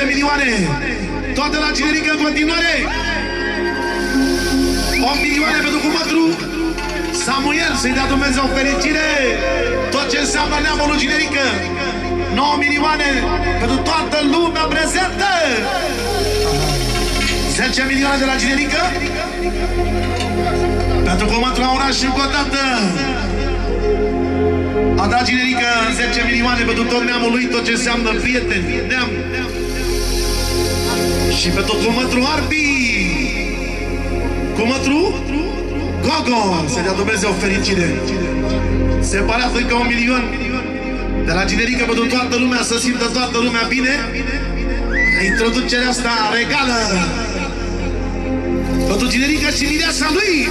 de milioane. Toată la generică în continuare. 8 milioane pentru cupătru. Samuel, să-i dea Dumnezeu fericire. Tot ce înseamnă neamul lui generică. 9 milioane pentru toată lumea prezentă. 10 milioane de la generică. Pentru cupătru la oraș încă o dată. A dat generică 10 milioane pentru tot neamul lui, tot ce înseamnă prieteni, neam, și pe tot cumătru Arbi! Cumătru? Gogo! Să dea Dumnezeu fericire! Separat încă un milion de la generică pentru toată lumea, să simtă toată lumea bine. Introducerea asta regală pentru generică și mireasa lui!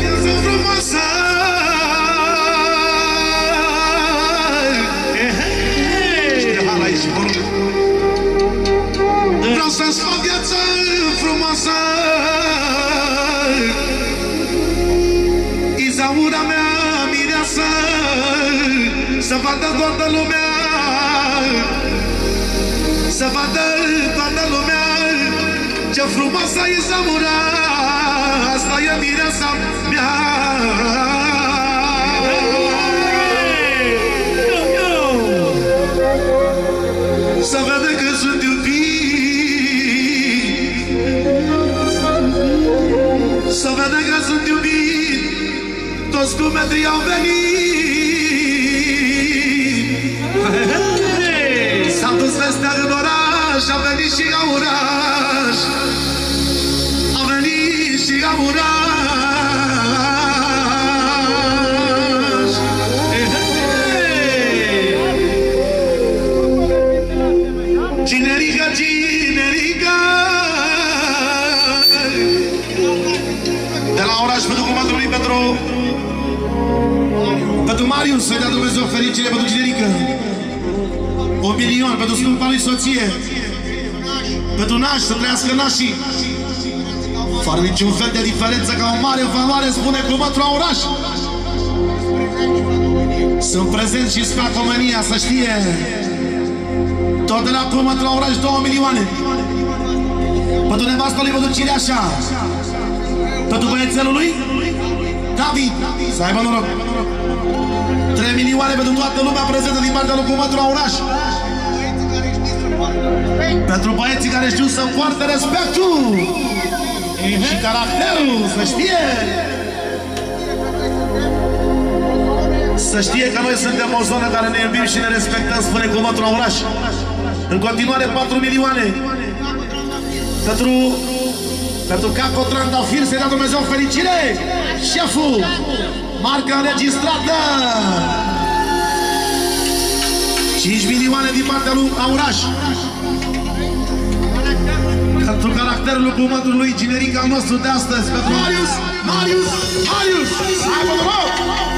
Viața frumoasă! Să vadă toată lumea. Să vadă toată lumea Ce frumoasă e Zamura Asta e mireasa mea. Să vadă că sunt iubit. Să vadă că sunt iubit. Toți cumetrii au venit milion pentru scumpa lui soție. Pentru nași, să trăiască nașii. Fără niciun fel de diferență Ca o mare valoare spune cuvântul la oraș. Sunt prezent și sfac omenia să știe. Tot de la cuvântul la oraș 2 milioane. Pentru nevastă lui pentru Cireașa Pentru băiețelul lui David. Să aibă noroc. 3 milioane pentru toată lumea prezentă din partea lui cuvântul la oraș Pentru băieții care știu să poartă respectul Și caracterul, să știe Să știe că noi suntem o zonă care ne iubim și ne respectăm, spune cuvântul la oraș. În continuare 4 milioane. Pentru, pentru Caco Trandafir să-i dea Dumnezeu fericire. Șeful, marca înregistrată. 5 milioane din partea lui Auraș. Pentru caracterul cuvântului generic al nostru de astăzi. Pentru Marius, Marius, Marius. Hai, bă, bă, bă.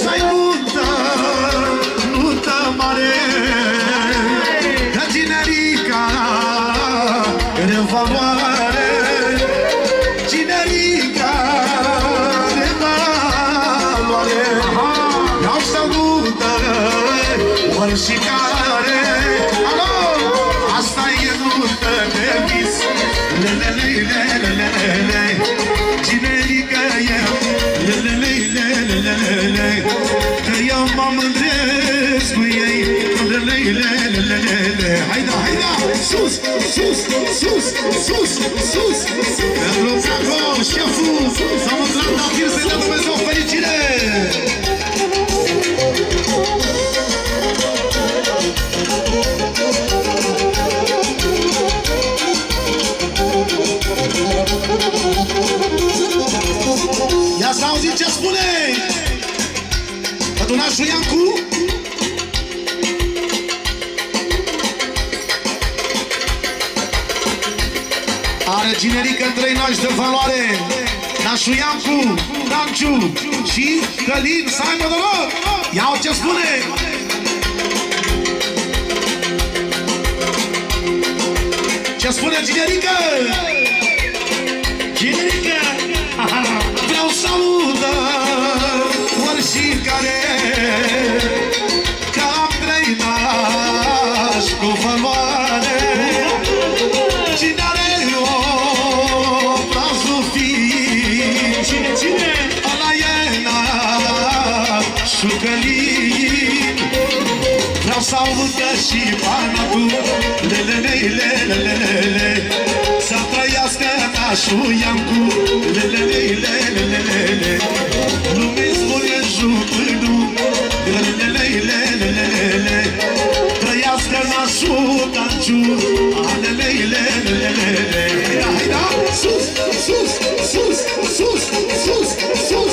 Asta-i mândresc cu ei. Lelelelelelele Haida, haida, sus, sus, sus, sus, sus Pentru colegii noștri de valoare, Nașuiancu, Danciu și Călin, să aibă doroc. loc! Iau ce spune! Ce spune Ginerică? Ginerică! Vreau să audă care. Aud și panatul Lelelele, lelelele Să trăiască nașul Iancu Lelelele, lelelele Lume-i spune jupânu Lelelele, lelelele Trăiască nașul Tanciu Alelele, lelelele Hai da, sus, sus, sus, sus, sus, sus,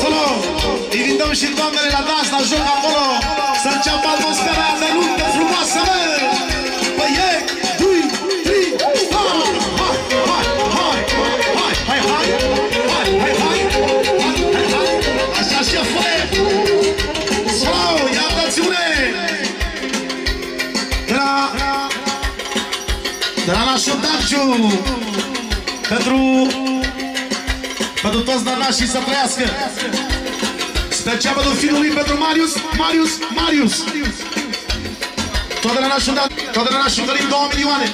Salut! Invităm și doamnele la dans, la joc acolo Să înceapă atmosfera de lungă frumoasă, mă! Păi e, dui, tri, sta! Hai, hai, hai, hai, hai, hai, hai, hai, hai, hai, hai, hai, Așa și foi! Salut, ia dați-une! De la... De la nașul Daciu Pentru... Pentru toți danașii să trăiască Special pentru fiul lui, pentru Marius, Marius, Marius. Toată la nașul dat, toată la nașul Călim 2 milioane.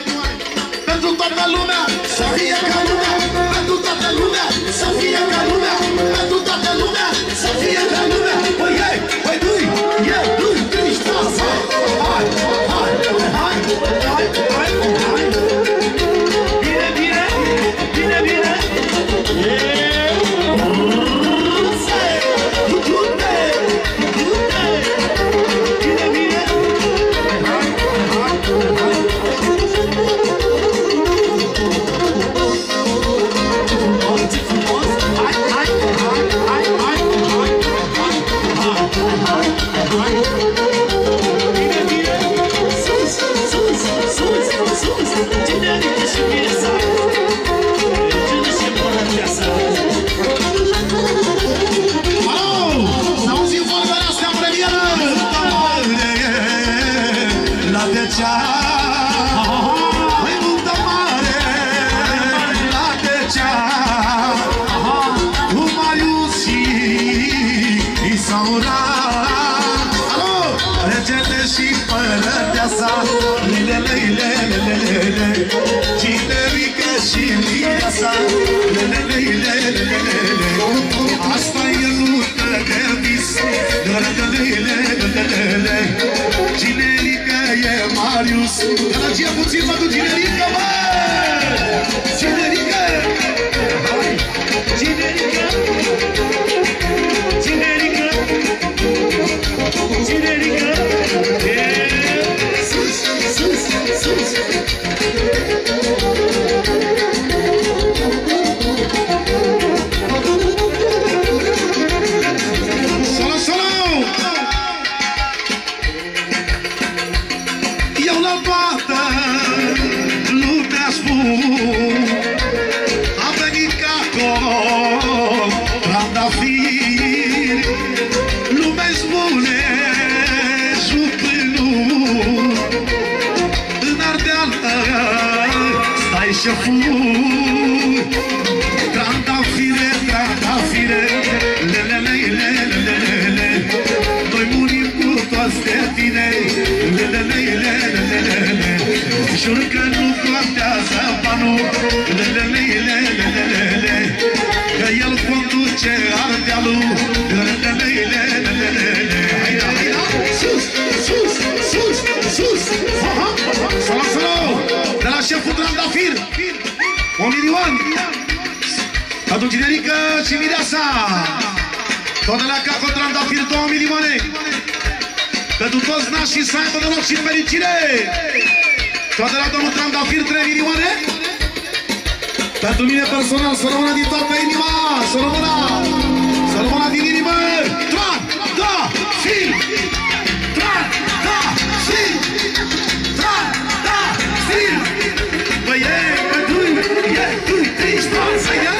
Pentru toată lumea, să fie ca lumea. Pentru toată lumea, să fie ca lumea. Pentru toată lumea, să fie ca lumea. Păi ei, păi dui, e, dui, dui, stas, hai, hai, hai, hai, hai, hai, hai Toneleaca cu trandafir 2 milioane Pentru toți nașii să aibă noroc și fericire. Toate la domnul trandafir 3 milioane Pentru mine personal să rămână din toată inima Să rămână Să rămână din inimă. Tran, da, fir. Tran, da, fir. Tran, da, fir. Băie, că tu, e tu, trei, să ia.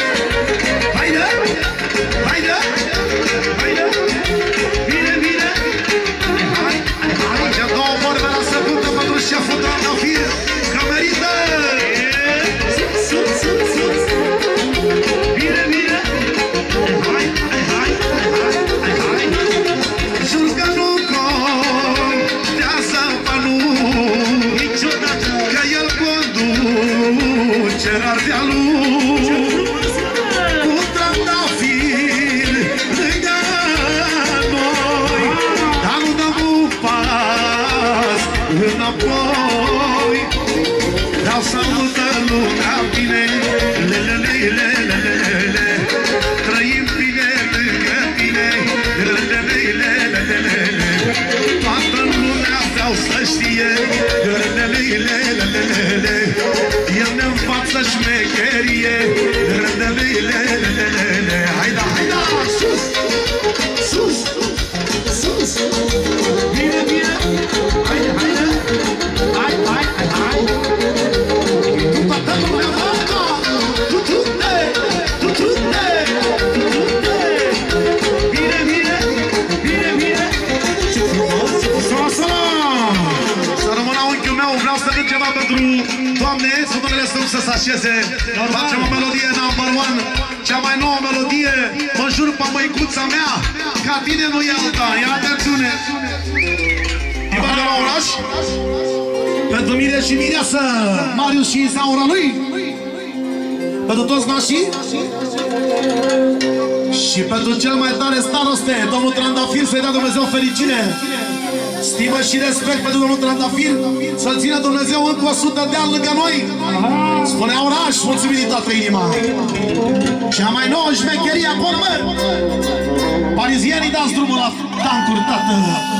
Așeze. Facem o melodie number one, cea mai nouă melodie. Mă jur pe măicuța mea, ca tine nu e alta. Ia atențiune! Ivan de la oraș, pentru mine și Mireasă, Marius și Isaura lui, pentru toți nașii și pentru cel mai tare staroste, domnul Trandafir, să-i dea Dumnezeu fericire. Stimă și respect pentru domnul Trandafir, să-l țină Dumnezeu încă 100 de ani lângă noi. Spunea oraș, mulțumim din toată inima. Cea mai nouă șmecherie acolo, mă! Parizienii dați drumul la tancuri, tată!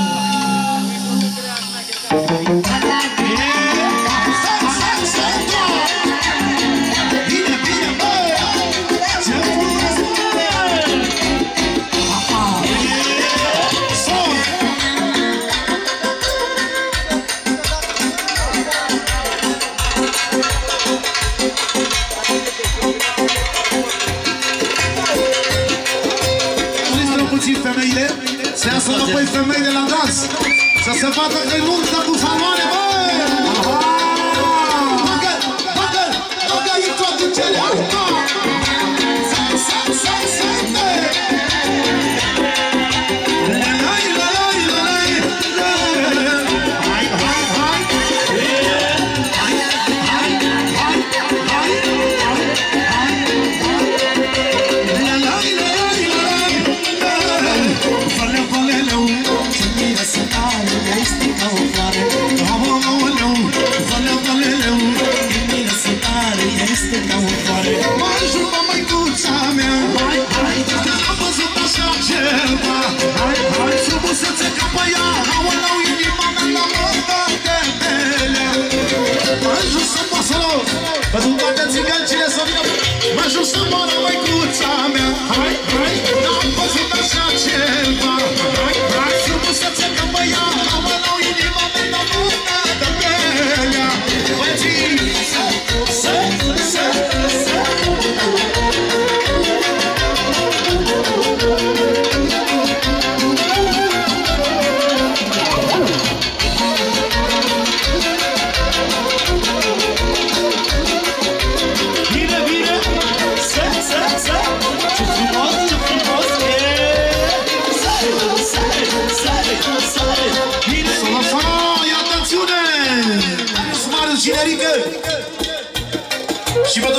Să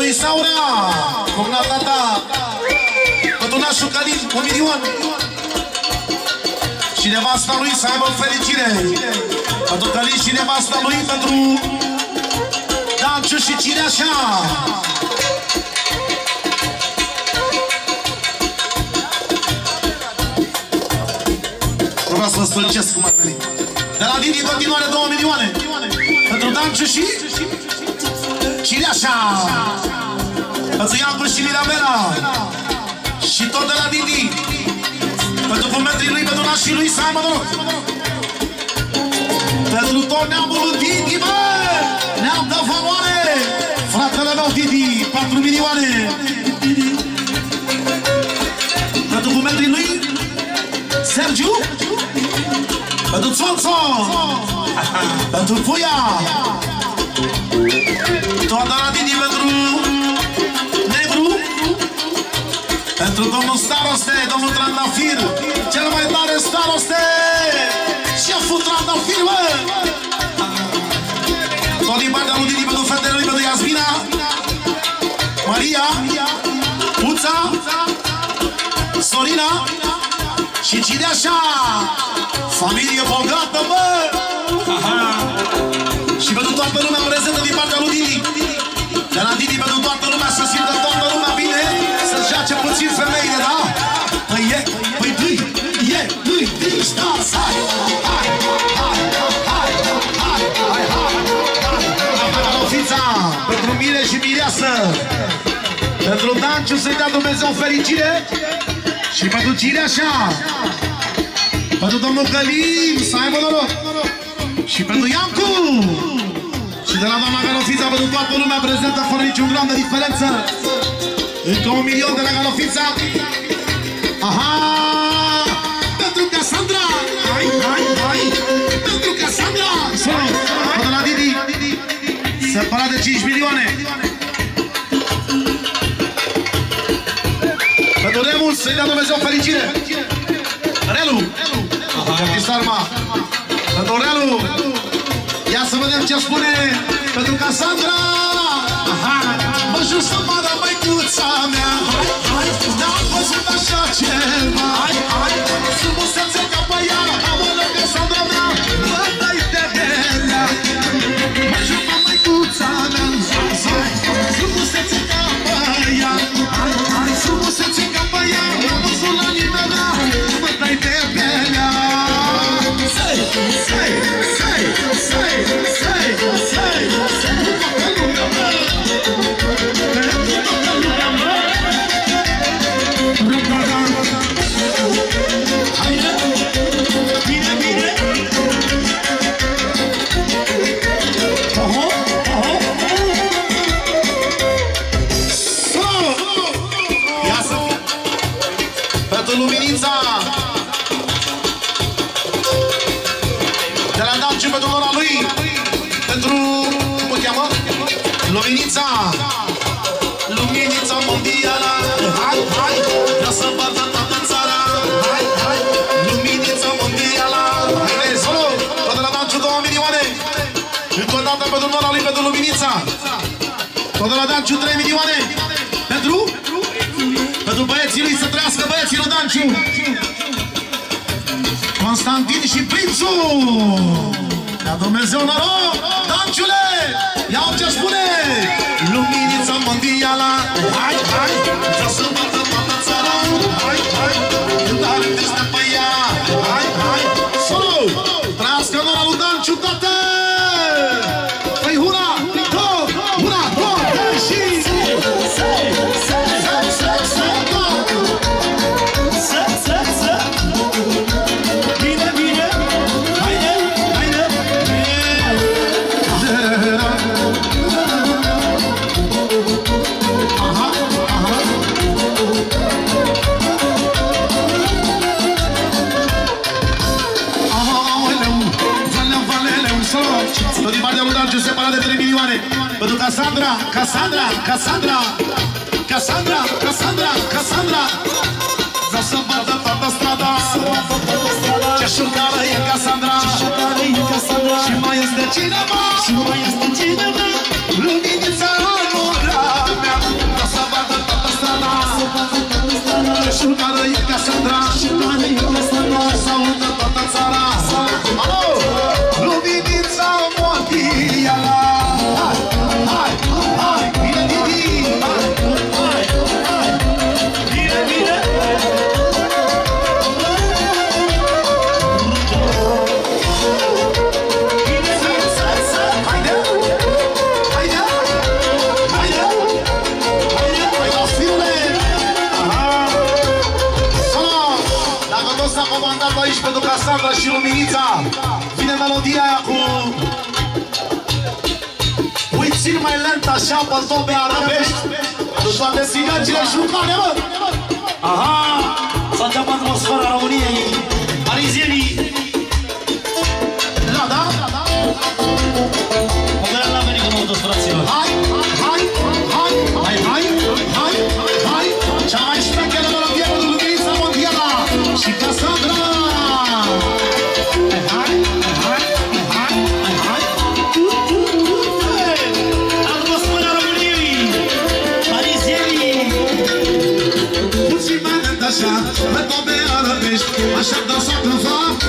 Și pentru Isaura, cogna ta, pentru nașul Calin, un milion! Și nevasta lui să aibă fericire! Pentru Calin și nevasta lui, pentru Danciu și Cireașa! Vreau să vă stălcesc cum ați venit. De la Didi, în continuare, 2 milioane. Pentru Danciu și... Cireașa. Pentru Iancu și Mirabela. Și tot de la Didi. Pentru fumetrii lui, pentru nașii lui, să aibă noroc. Pentru tot neamul lui Didi, bă! Neam de favoare! Fratele meu Didi, 4 milioane. Pentru fumetrii lui, Sergiu. Pentru Țonțo! Pentru Puia! Toată la Didi pentru Negru! Pentru domnul staroste, domnul Trandafir! Cel mai tare staroste! Șeful Trandafir, bă! Tot din partea lui Didi pentru fetele lui, pentru Iasmina! Maria! Puța! Sorina! Și cine așa? Familie bogată, bă! toată lumea o rezetă din partea lui Didi. De la Didi pentru toată lumea să simtă toată lumea bine, să joace puțin femeile, da? Păi e, păi dâi, e, dâi, dâi, stars, hai, hai, hai, hai, hai, hai, hai, pentru mine și mireasă. Pentru Danciu să-i dea Dumnezeu fericire și pentru cine așa. Pentru domnul Călim să aibă noroc. Și pentru Iancu! De la mama Galofița Pentru toată lumea prezentă Fără niciun gram de diferență. Încă un milion de la Galofița Aha! Pentru Cassandra! Hai, hai, hai! Pentru Cassandra! Pentru la Didi. Separat de 5 milioane. Pentru Remus să-i dea Dumnezeu fericire. Relu! Artist Arma Pentru Relu! Ia să vedem ce spune Pentru Cassandra. Aha. Mă jur să pară măicuța mea. N-am văzut așa ceva. Frumusețe ca pe ea tot la Danciu 3 milioane Pentru? Pentru băieții lui să trăiască băieții lui Danciu Constantin și Prințu! Ia Dumnezeu noroc! Danciule Iau ce spune! Luminița mondială! Hai, hai! Vreau să Cassandra, Cassandra, Cassandra, Cassandra, Cassandra, Cassandra. Vreau să bată toată strada. Ce șurcară e Cassandra. Și mai este cineva. Și mai este cineva. Luminița gura mea. Vreau să bată toată strada. Ce șurcară e Cassandra. Să audă toată țara. Pentru Cassandra și Luminița, vine melodia aia cu... Puțin mai lent așa pe tobe arabești Pentru toate țigăcile jucane, mă! Aha, să înceapă atmosfera României Parizienii Da, da? Pădărea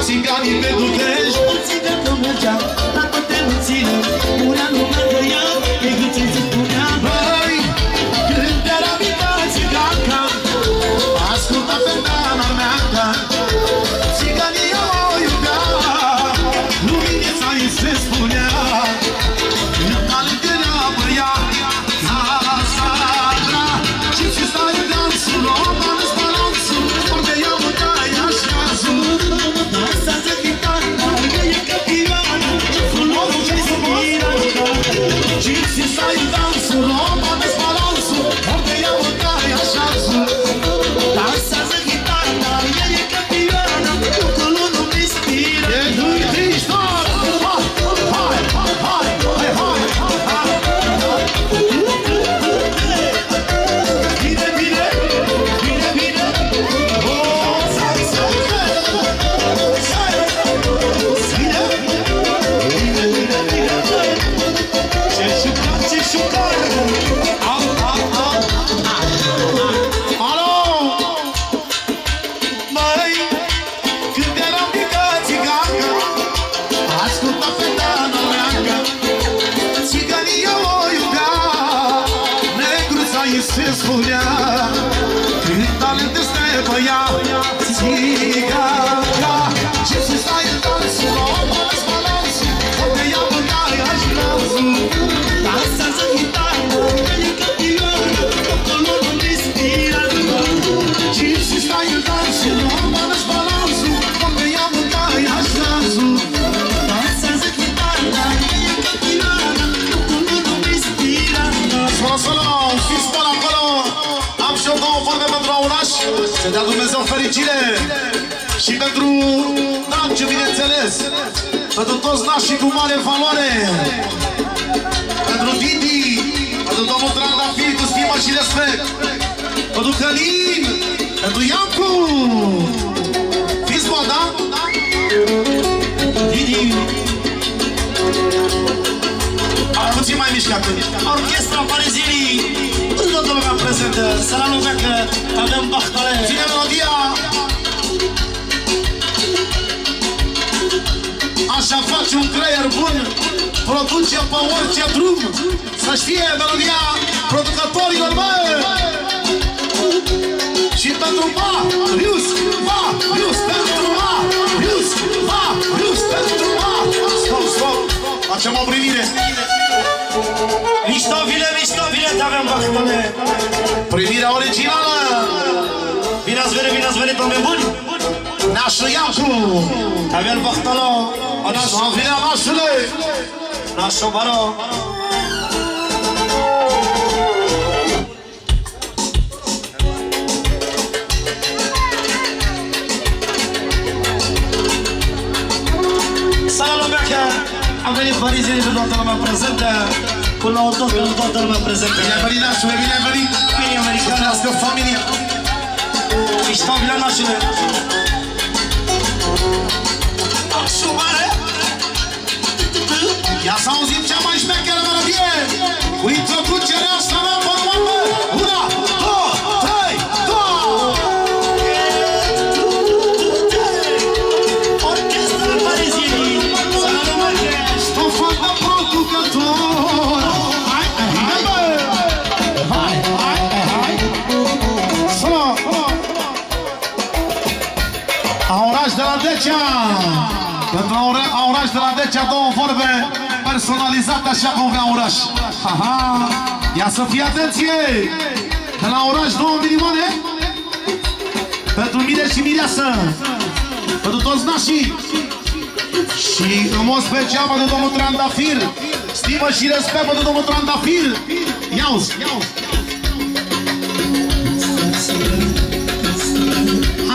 țiganii pe dutești. Țigatul mergea la toți nașii cu mare valoare, pentru Didi, pentru domnul Trandafir cu stimă și respect, pentru Călin, pentru Iancu. Fiți bă, da? Didi. Puțin mai mișcat. Orchestra Parizirii, toată lumea prezentă, să la lumea că avem Bahtale. Ține melodia. Așa faci un creier bun, produce pe orice drum. Să știe melodia producătorilor, bă! Și pentru ba, Rius, ba, Rius, pentru ba, Rius, ba, Rius, pentru ba. Stop, stop, facem o primire. Mișto vine, mișto vine, te avem Bahtale. Primirea originală. Bine ați venit, bine ați venit, oameni buni. Nașul Iancu. Avem Bahtalo, o Să nașo, vină nașule. nașo baro. Să la lumea că am venit Parizirii și toată lumea prezentă. Cu nou tot, cu toată lumea prezentă. Bine ai venit, nașule, bine ai venit. Bine Să americană. trăiască familia. Mișto vine, nașule. Decea Pentru Aura- Auraș de la Decea două vorbe personalizate așa cum vrea Auraș Aha. Ia să fie atenție De la Auraș două milioane. Pentru mine și mireasă. Pentru toți nașii. Și în mod special pentru domnul Trandafir. Stimă și respect pentru domnul Trandafir. Iauzi, iauzi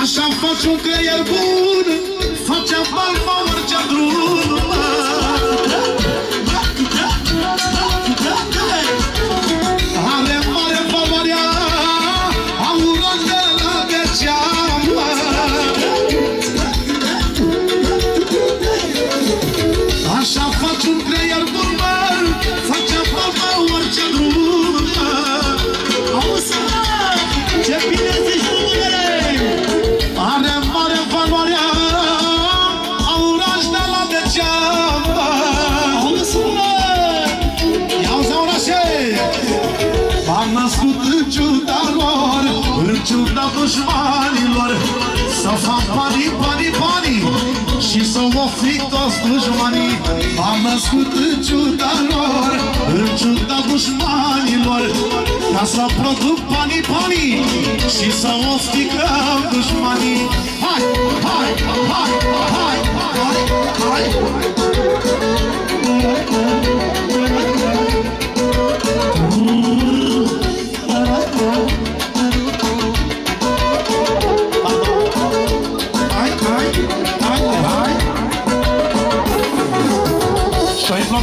Așa faci un creier bun Face bani pe orice născut în ciuda lor În ciuda dușmanilor. Ca să produc banii, banii Și să mă stricăm dușmanii Hai, hai, hai, hai, hai, hai Hai,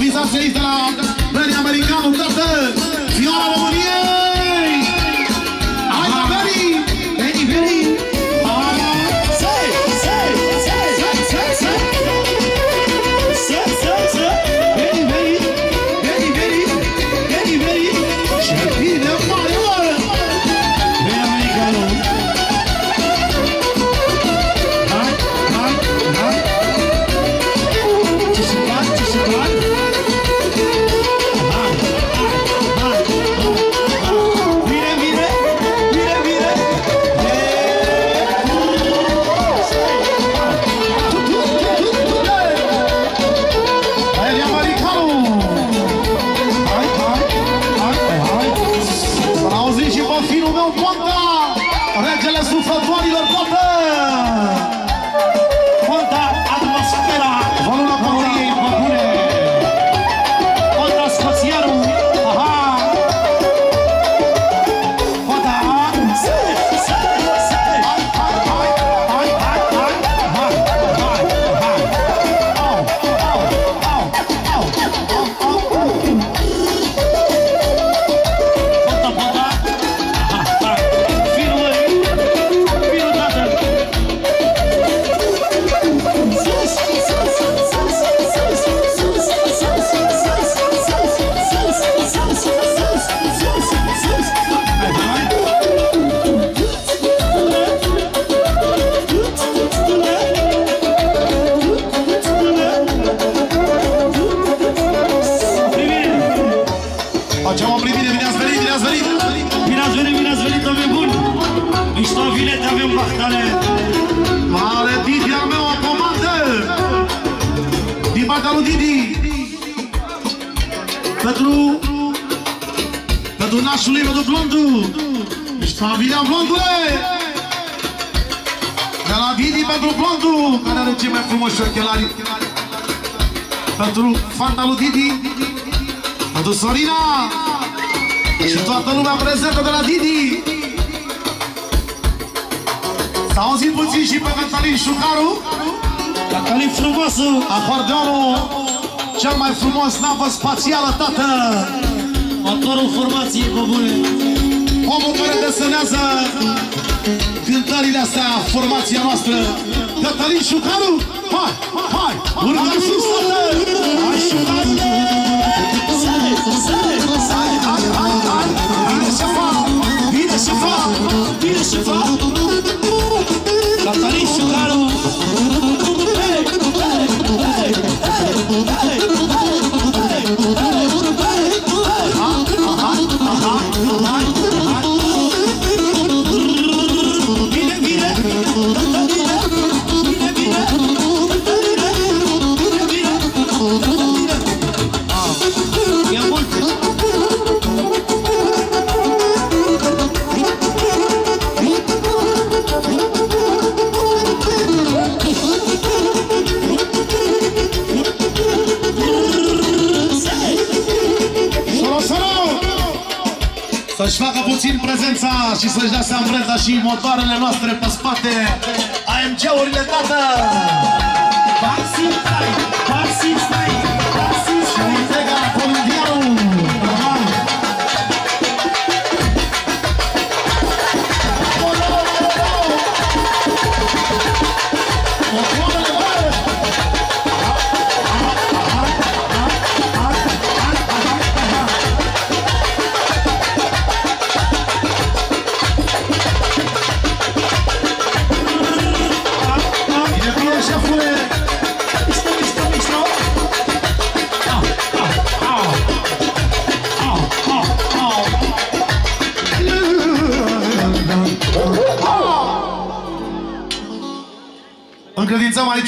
Și o improvizație aici de la Familia Blondule! De la Vidi pentru Blondul, care are cei mai frumoși ochelari. Pentru fanta lui Didi, pentru Sorina și toată lumea prezentă de la Didi. S-a auzit puțin și pe Cătălin Șucaru. Cătălin frumoasă! Acordeonul cel mai frumos navă spațială, tată! Motorul formației, bă bune! omul care desenează cântările astea, formația noastră, Cătălin Șucaru, hai, hai, urmă sus, Hai, Șucaru! Sare, sare! puțin prezența și să-și dea seama ambreza și motoarele noastre pe spate. AMG-urile, tată! Taxi, taxi!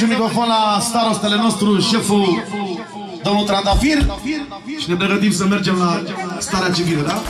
aici microfon la starostele nostru, șeful domnul Trandafir și ne pregătim să mergem la starea civilă, da?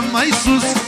mais sus.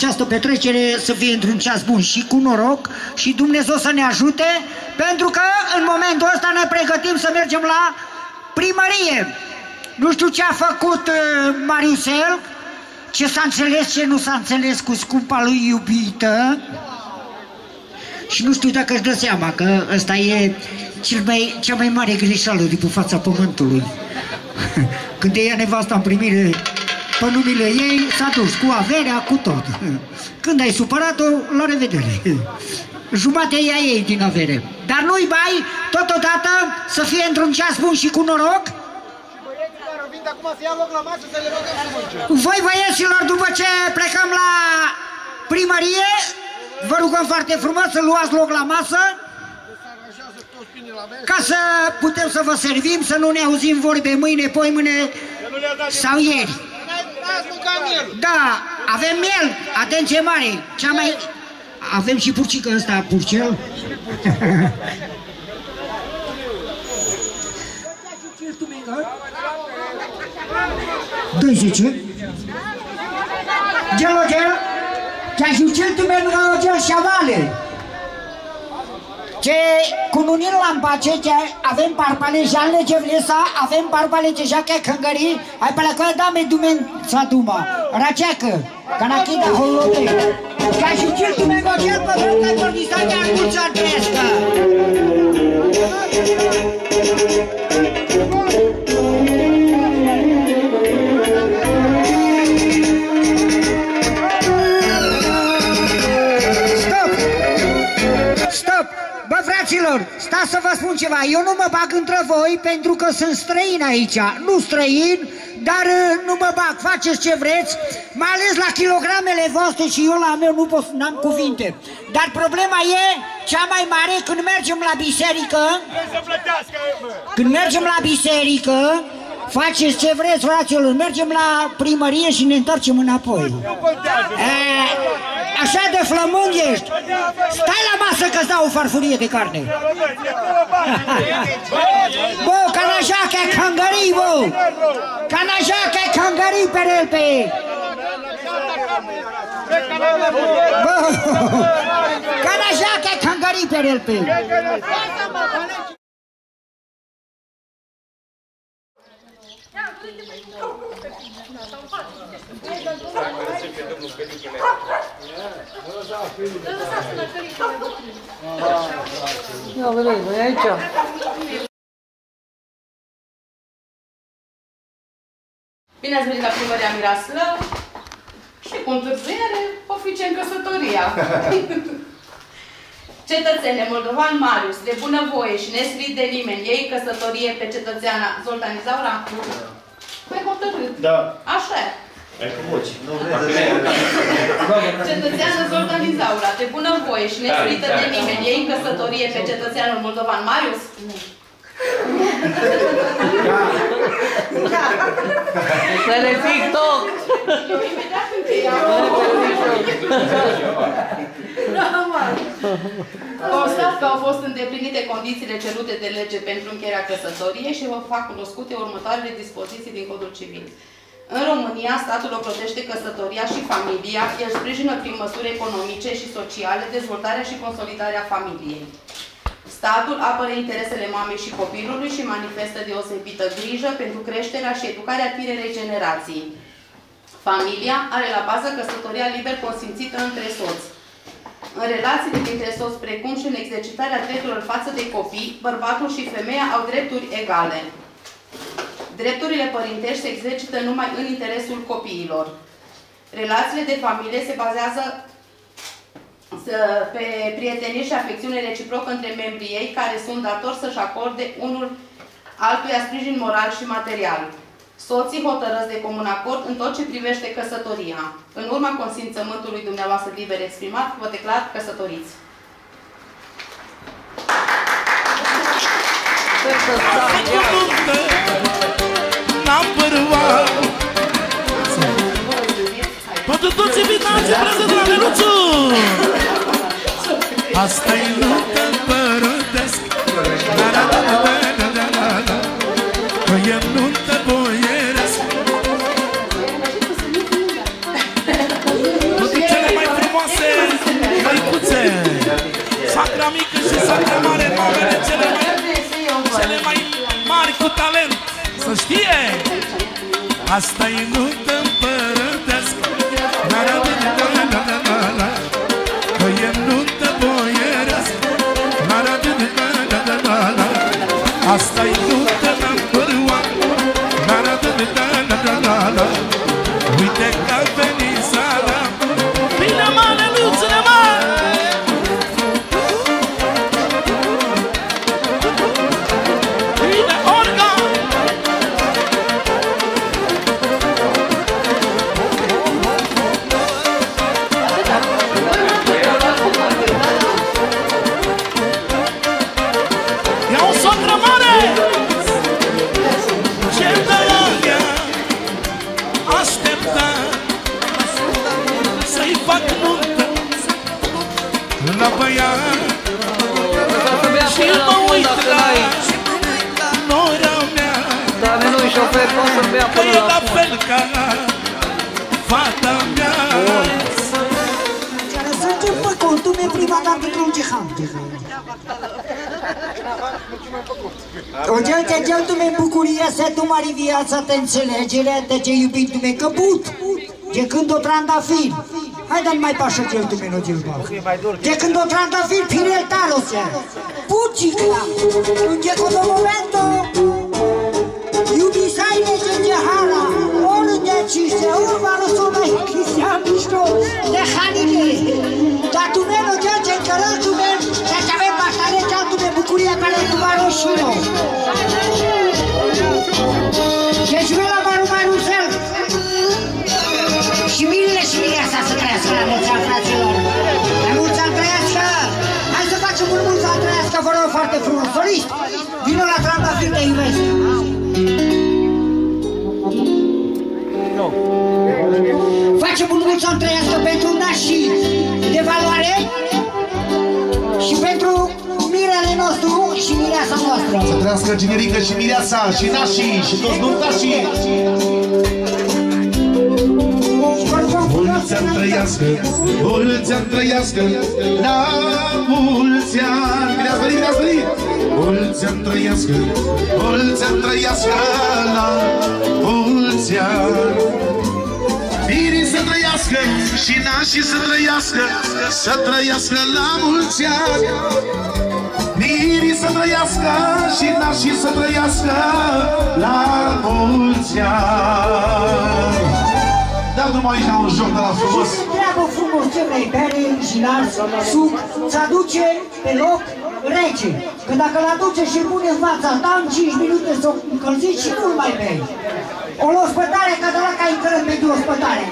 Această petrecere să fie într-un ceas bun și cu noroc și Dumnezeu să ne ajute, pentru că în momentul ăsta ne pregătim să mergem la primărie. Nu știu ce a făcut uh, Mariusel, ce s-a înțeles, ce nu s-a înțeles cu scumpa lui iubită. Și nu știu dacă își dă seama că ăsta e cel mai, cea mai mare greșeală de pe fața pământului. Când e ia nevasta în primire pe numele ei, s-a dus cu averea, cu tot. Când ai supărat-o, la revedere. Jumatea ea ei din avere. Dar nu-i bai, totodată, să fie într-un ceas bun și cu noroc, voi băieților, după ce plecăm la primărie, vă rugăm foarte frumos să luați loc la masă, ca să putem să vă servim, să nu ne auzim vorbe mâine, poi mâine sau ieri. Da, avem miel, atenție mare, cea mai... Avem și purcică ăsta, purcel. 12 Gelo gel. Chiar și tu menu gel șavale. Ce cu nunin lampa ce ce avem parpale jale ce vlesa avem parpale ce jaca khangari ai pala ka da me dumen sa duma raceacă canaki da holote ca și cel tu menu gel pe vremea cordisa de arculța tresca Fraților, stați să vă spun ceva, eu nu mă bag între voi pentru că sunt străin aici, nu străin, dar faceți ce vreți, mai ales la kilogramele voastre și eu la meu nu pot, n-am cuvinte. Dar problema e cea mai mare când mergem la biserică, când mergem la biserică, Faceți ce vreți, fraților, mergem la primărie și ne întoarcem înapoi. E, așa de flămând ești. Stai la masă că-ți dau o farfurie de carne. Bă, canaja che cangării, bă! Canaja che cangării pe el pe Bă, canaja che cangării pe el pe Ia vedem, e aici. Bine ați venit la primăria Miraslă și cu întârziere oficiem căsătoria. Cetățene Moldovan Marius, de bunăvoie și nesfrit de nimeni, ei căsătorie pe cetățeana Zoltan Izaura? Mai hotărât. Da. Așa e. Ai cu voci. Cetățeană Zoltan Izaura, de bunăvoie și nesfrită Da, de da. nimeni, ei căsătorie pe cetățeanul Moldovan Marius? Tele TikTok! Eu imediat încheiam. Constat că au fost îndeplinite condițiile cerute de lege pentru încheierea căsătoriei și vă fac cunoscute următoarele dispoziții din Codul Civil. În România, statul ocrotește căsătoria și familia, el sprijină prin măsuri economice și sociale dezvoltarea și consolidarea familiei. Statul apără interesele mamei și copilului și manifestă deosebită grijă pentru creșterea și educarea tinerei generații. Familia are la bază căsătoria liber consimțită între soți. În relațiile dintre soți, precum și în exercitarea drepturilor față de copii, bărbatul și femeia au drepturi egale. Drepturile părintești se exercită numai în interesul copiilor. Relațiile de familie se bazează să- pe prietenie și afecțiune reciprocă între membrii ei, care sunt datori să-și acorde unul altuia sprijin moral și material. Soții hotărăsc de comun acord în tot ce privește căsătoria. În urma consimțământului dumneavoastră liber exprimat, vă declar căsătoriți. Sper să stai, ia. Number one Pentru toți invitații prezenți la Meluțu Asta-i nuntă părătesc. La la la la la la la la Că e nuntă boieresc. Toate cele mai frumoase măicuțe. Sacra mică și sacra mare Mamele cele mai cele mai mari cu talent. Să știe. Asta-i nuntă Asta-i nuntă number one Na na da da da na da na na Uite că a tu mari viața te înțelegere, de ce iubindu-me căput, de când o trandafir. Hai dă mai pașă gel-tu-me, nu gel De când o trandafir, pirel talose. Pucicla, unde cu momento, iubisai Facem un mulți ani trăiască pentru nașii de valoare și pentru mirele nostru și mireasa noastră. Trăiască generică și mireasa și nașii și toți nuntașii. Mulți ani trăiască, mulți ani trăiască La mulți ani. Bine ați venit, bine ați venit. Mulți ani trăiască, mulți ani trăiască La mulți ani. Mirii să trăiască și nașii să trăiască Să trăiască la mulți ani Mirii să trăiască și nașii să trăiască La mulți ani Dau numai aici la un joc de la frumos Treabă frumos ce vrei, bere, jinar, suc, ți aduce pe loc rece. Că dacă îl aduce și îl pune în fața ta, în 5 minute să o încălziți și nu-l mai bei. O ospătare ca de la ca intră în mediul ospătare.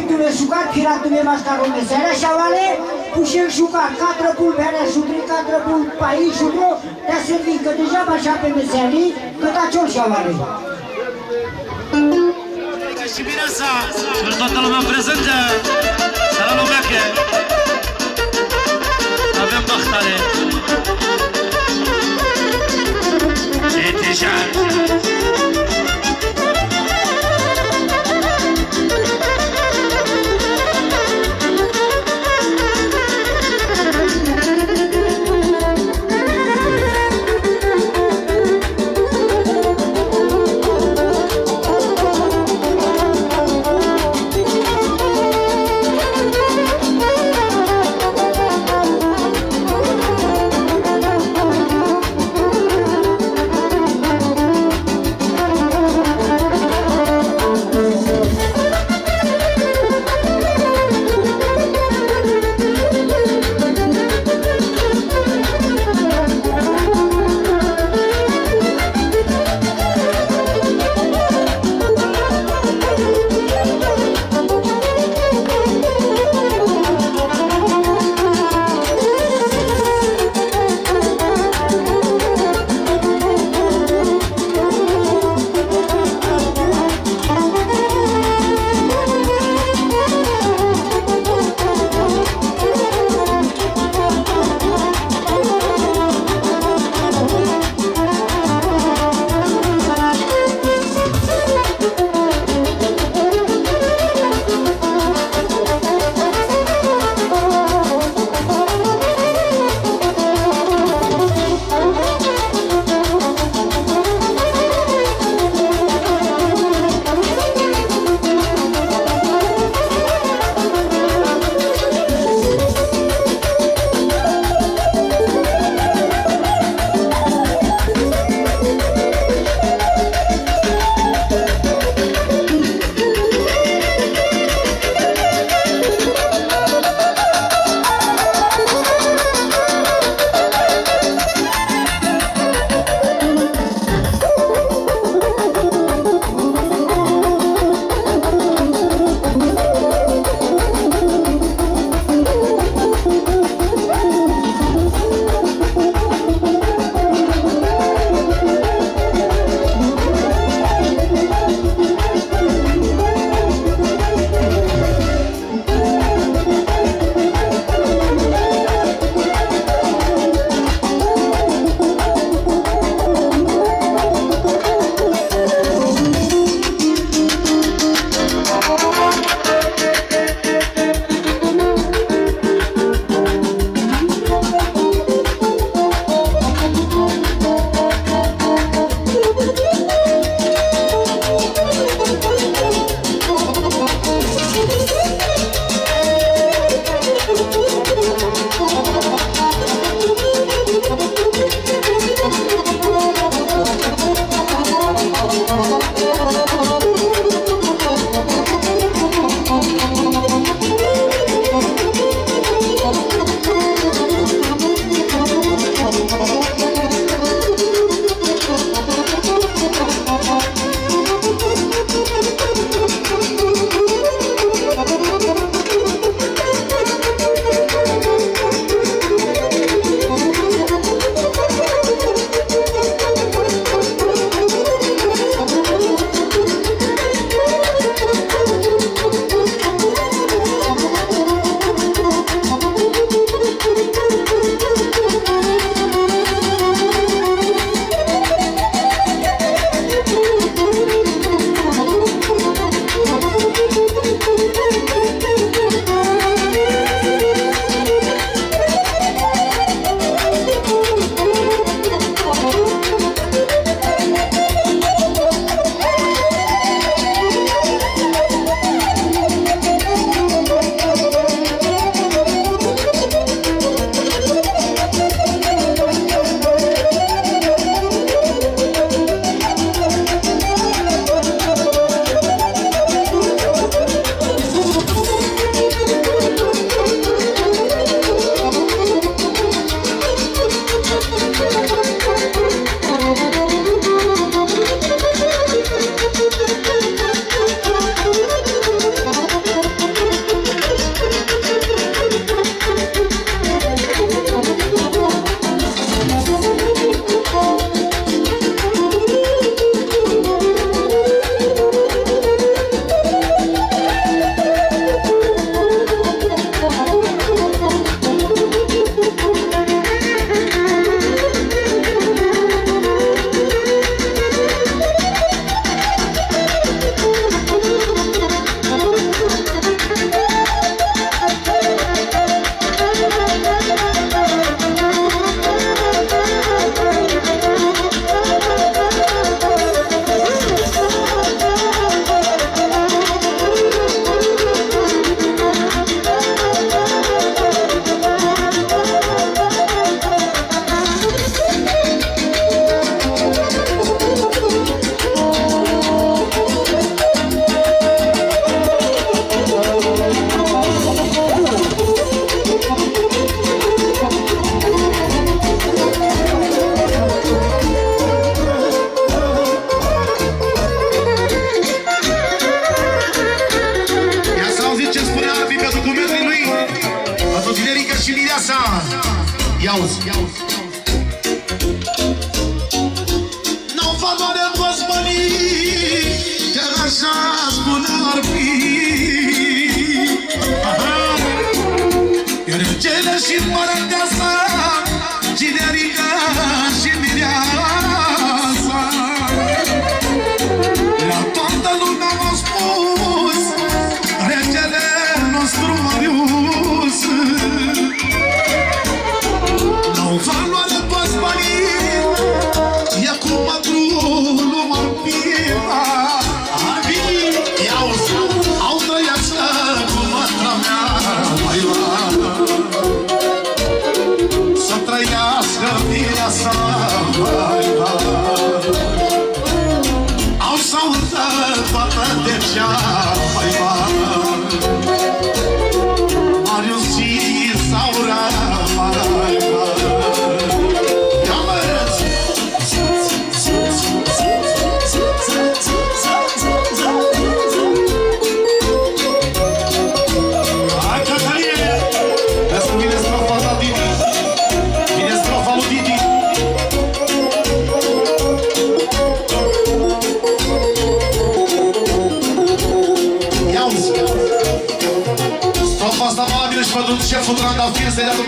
Rughitule sucat, piratule mașcarul meserea și avale, pușel sucat, catrăpul, berea șutri, catrăpul, paiș, șutru, te-a servit, că deja așa pe meserii, că taciol și avale. Și mireasa Și toată lumea prezentă Să la lumea că Avem bahtare Ce deja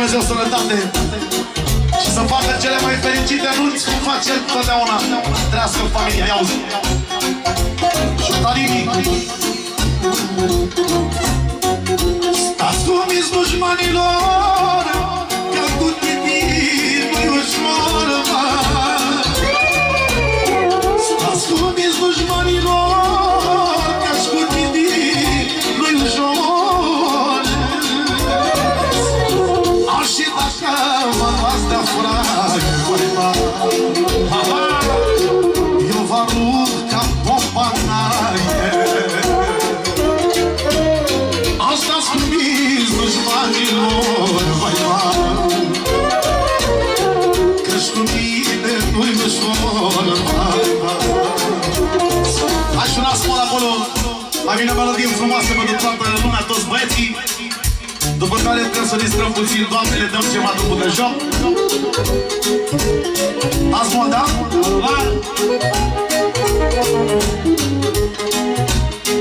Dumnezeu sănătate și să facă cele mai fericite anunți cum face el totdeauna. Trească familia, ia auzi! Șutarinii! Stați cu mis dușmanilor, că cu timpul ușor va. Stați cu mis dușmanilor, să distrăm puțin, doamne, le dăm ceva după de joc. Ați modat?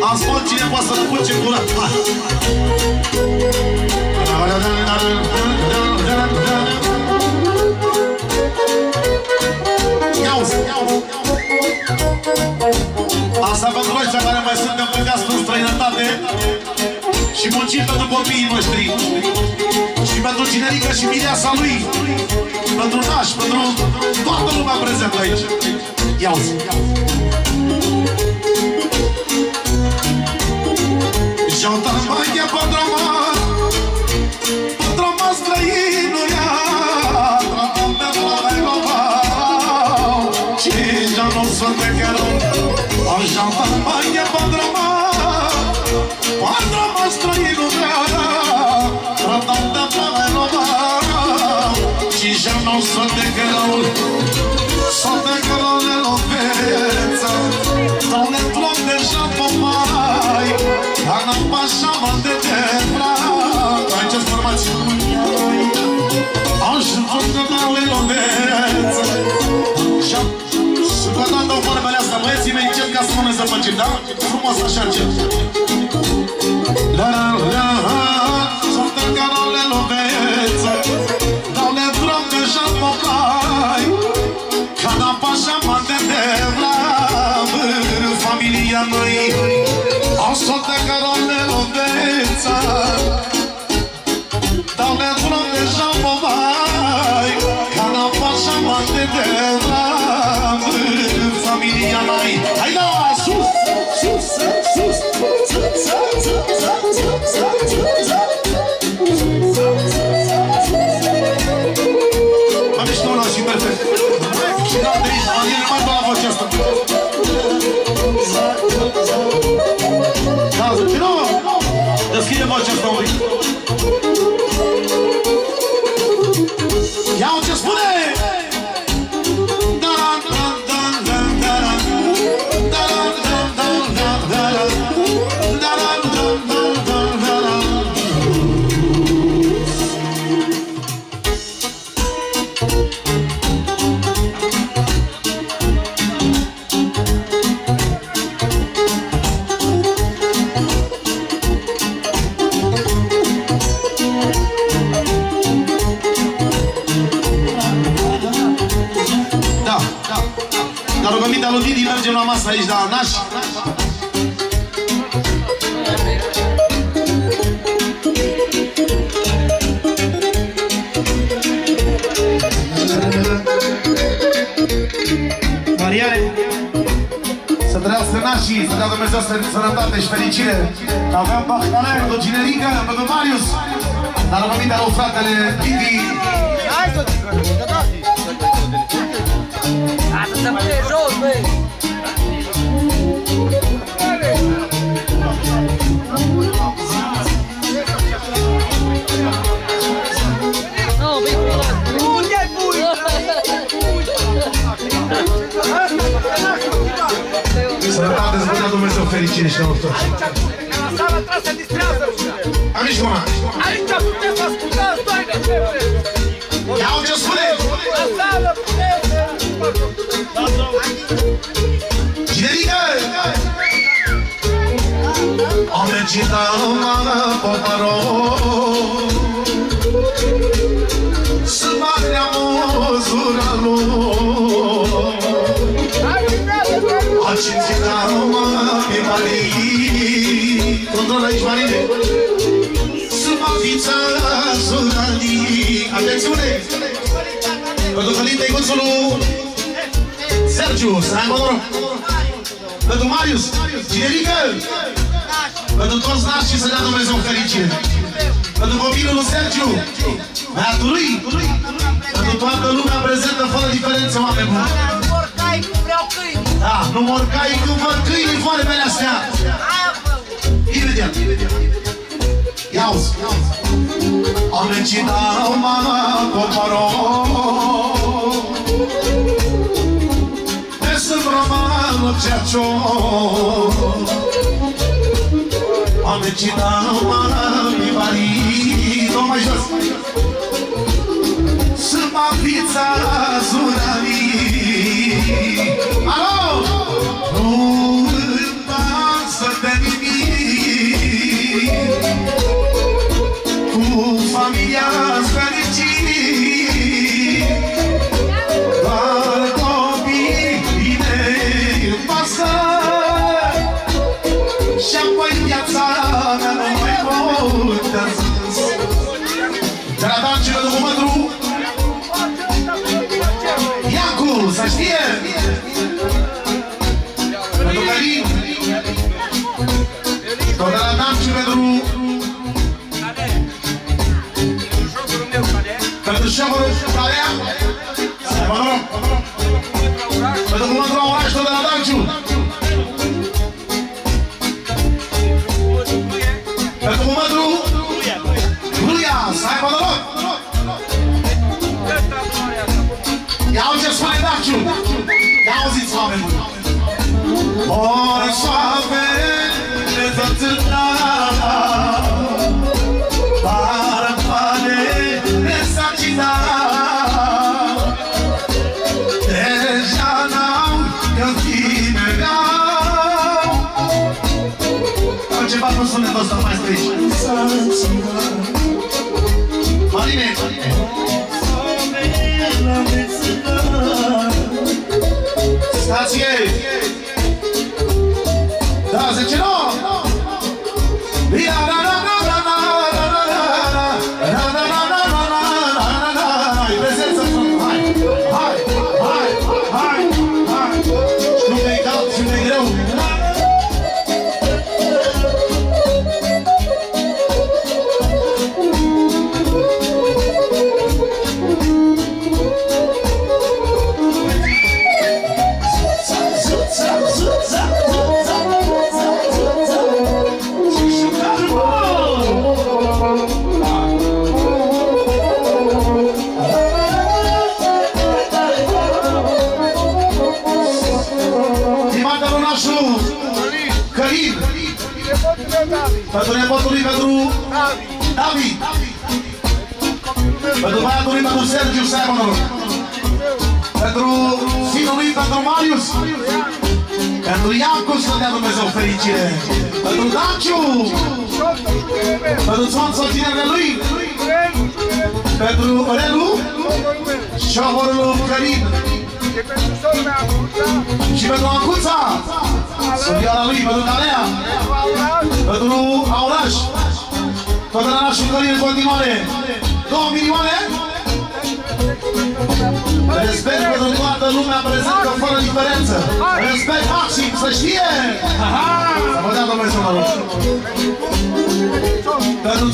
Ați mod cine poate să răpunce curat. Asta pentru ăștia care mai sunt împăcați în străinătate și muncim pentru copiii noștri și pentru tinerică și mireasa lui, pentru naș, pentru toată lumea prezentă aici. Ia-o-ți! Ia încet, da? Frumos așa încet. La, la, la. cu fratele Didi. Conchita Humana Poparo Și marea mozuralo Conchita Humana Pimali Control aici, Marine Și mafița Zurali Atențiune! Pentru Călinte-i consulul Sergiu, să ai mă noroc! Marius, Generică! Pentru toți naștii să dea Dumnezeu fericire. Pentru copilul lui Sergiu, aia lui, pentru toată lumea prezentă, fără diferențe, oameni buni. Nu mor cai când. Da, nu mor cai când văd câinii fără pe astea. Imediat. Ia-uzi. Am lecit, au mama, coparo. Ne sunt romanul ceacior. Onde te dá uma lambibarido mais jos, Samba pizza azurami Alô! Oh.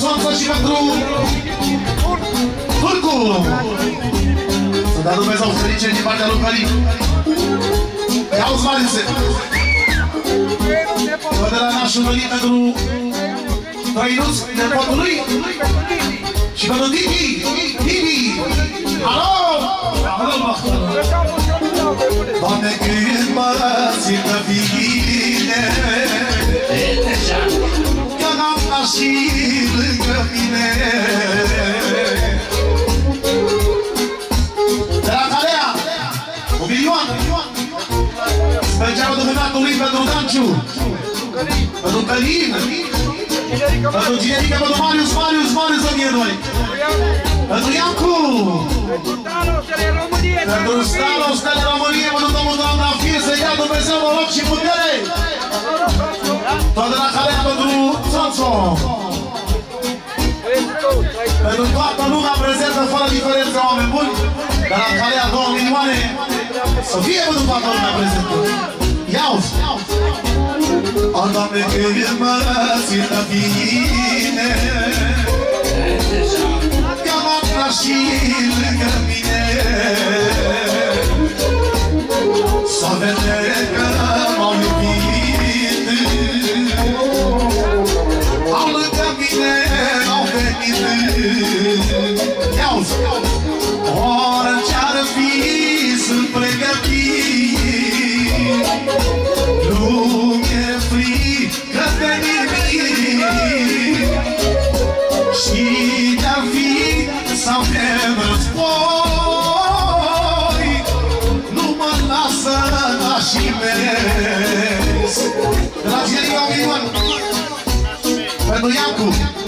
Pentru Țonță și pentru Turcu. Să dea Dumnezeu fericire din partea lui Călin. Ia-uzi, Marinse! Toată la nașul Călin pentru Trăinuț, nepotul lui. Și pentru Titi! Titi! Alo! Alo, mă! Doamne, când mă simtă bine Că n-am și lângă mine. De la Calea, un milion Specialul dumneatului pentru Danciu. Pentru Călin. Generică Pentru Ginerica, pentru Marius, Marius, Marius să mie noi. Pentru Iancu. Starostele României, Pentru starostele României, pentru domnul doamna fie să ia Dumnezeu noroc și putere Toate la Calea pentru Țonțo Pentru toată lumea prezentă fără diferență, oameni buni De la Calea 2 milioane Să fie pentru toată lumea prezentă. Ia-uzi! O, Doamne, când mă țină bine. Că m-am și lângă mine. Să vede că m-au iubit Ia-uzi! Orice-ar fi, sunt pregătit. Nu mi-e frică de nimic Și de-ar fi sau de război Nu mă lasă nașii mei De la Generica Milion Pentru Iancu,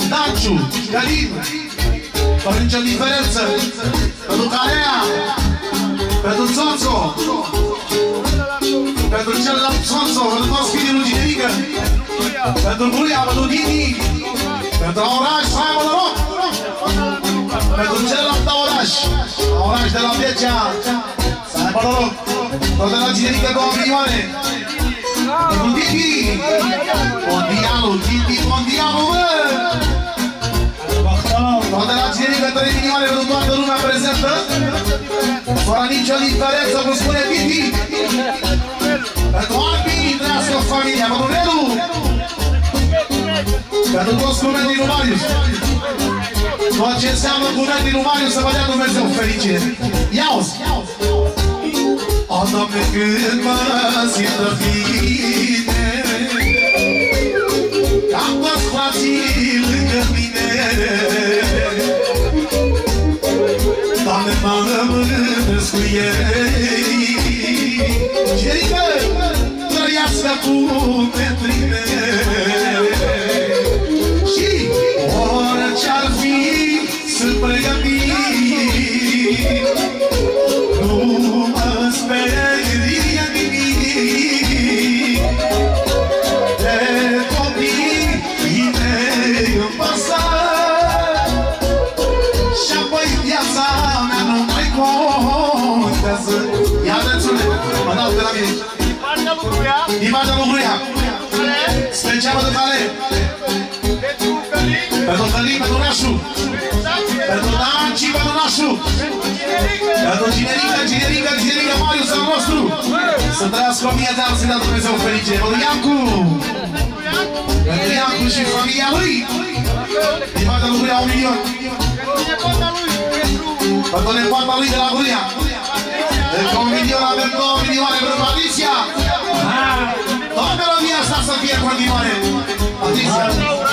Danciu, Galin Pentru nicio diferență Pentru Carea Pentru Țonțo pentru celălalt Sonso, pentru toți fiii lui Generică, pentru Buria, pentru Dini, pentru Auraș, să aibă noroc! Pentru celălalt Auraș, Auraș de la Viecea, să aibă noroc! Tot de la Generică, două milioane! Pentru Dini, Mondialul, Dini, Mondialul, mă! Tot de la Generică, 3 milioane pentru toată lumea prezentă, fără nicio diferență, vă spune Dini! Pentru Arbi, trăiască familia, pentru Nelu! Pentru toți cuventii lui Marius! Tot ce înseamnă cuventii lui Marius să vă dea Dumnezeu fericire! Ia-uzi! O, Doamne, când mă simtă bine trăiască Pentru Călin, pentru Nașu Pentru Danci, pentru Nașu Pentru Ginerica, Ginerica, Ginerica, Marius al nostru. Să trăiască o mie de ani să dea Dumnezeu fericire Pentru Iancu Pentru Iancu și familia lui. Din partea lui Gruia, un milion. Pentru nepoata lui de la Gruia Încă un milion, avem două milioane pentru Patricia Toată melodia asta să fie în continuare. Patricia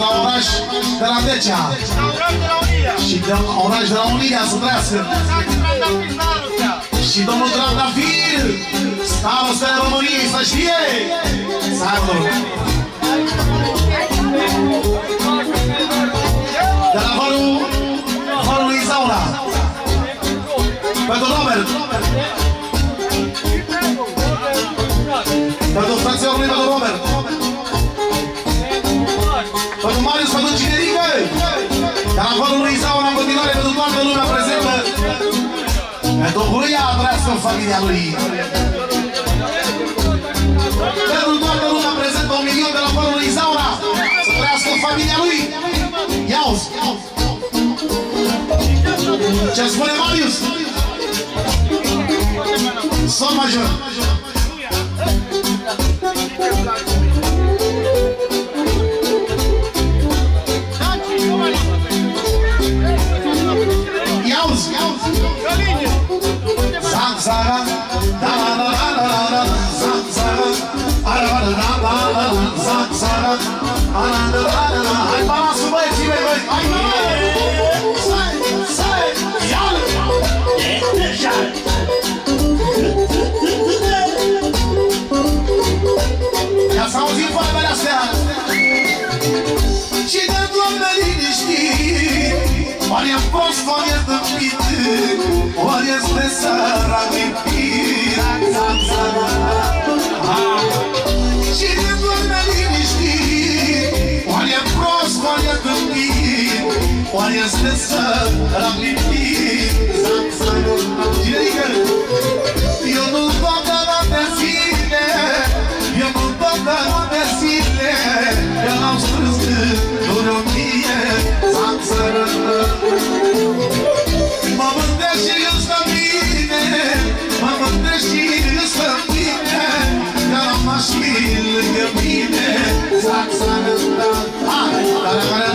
Și pentru oraș de la Decea Și de oraș de la Unirea să trăiască. Și domnul Trandafir Starostele României să știe. Să aibă De la vărul Vărul lui Zaura Pentru Robert Dar acolo lui Isaura în continuare pentru toată lumea prezentă. Pentru Huria trăiască în familia lui. Pentru toată lumea prezentă un milion de la acolo lui Isaura. Să trăiască în familia lui. Ia-uzi! Ce spune Marius? Sol major. Ia-uzi! Zanzara, da la la la la la la, Zanzara, ala la la la la la, Zanzara, ala la la la la. Hai balansul băieții, băi, băi! Hai, Sai, sai, ia-l! Ia să auzim vorbele astea! Și de Doamne liniștit Ori e prost, ori e tâmpit Ori este sărac lipit Și de Doamne liniștit Ori e prost, ori e tâmpit Ori este sărac lipit Hai! Hai!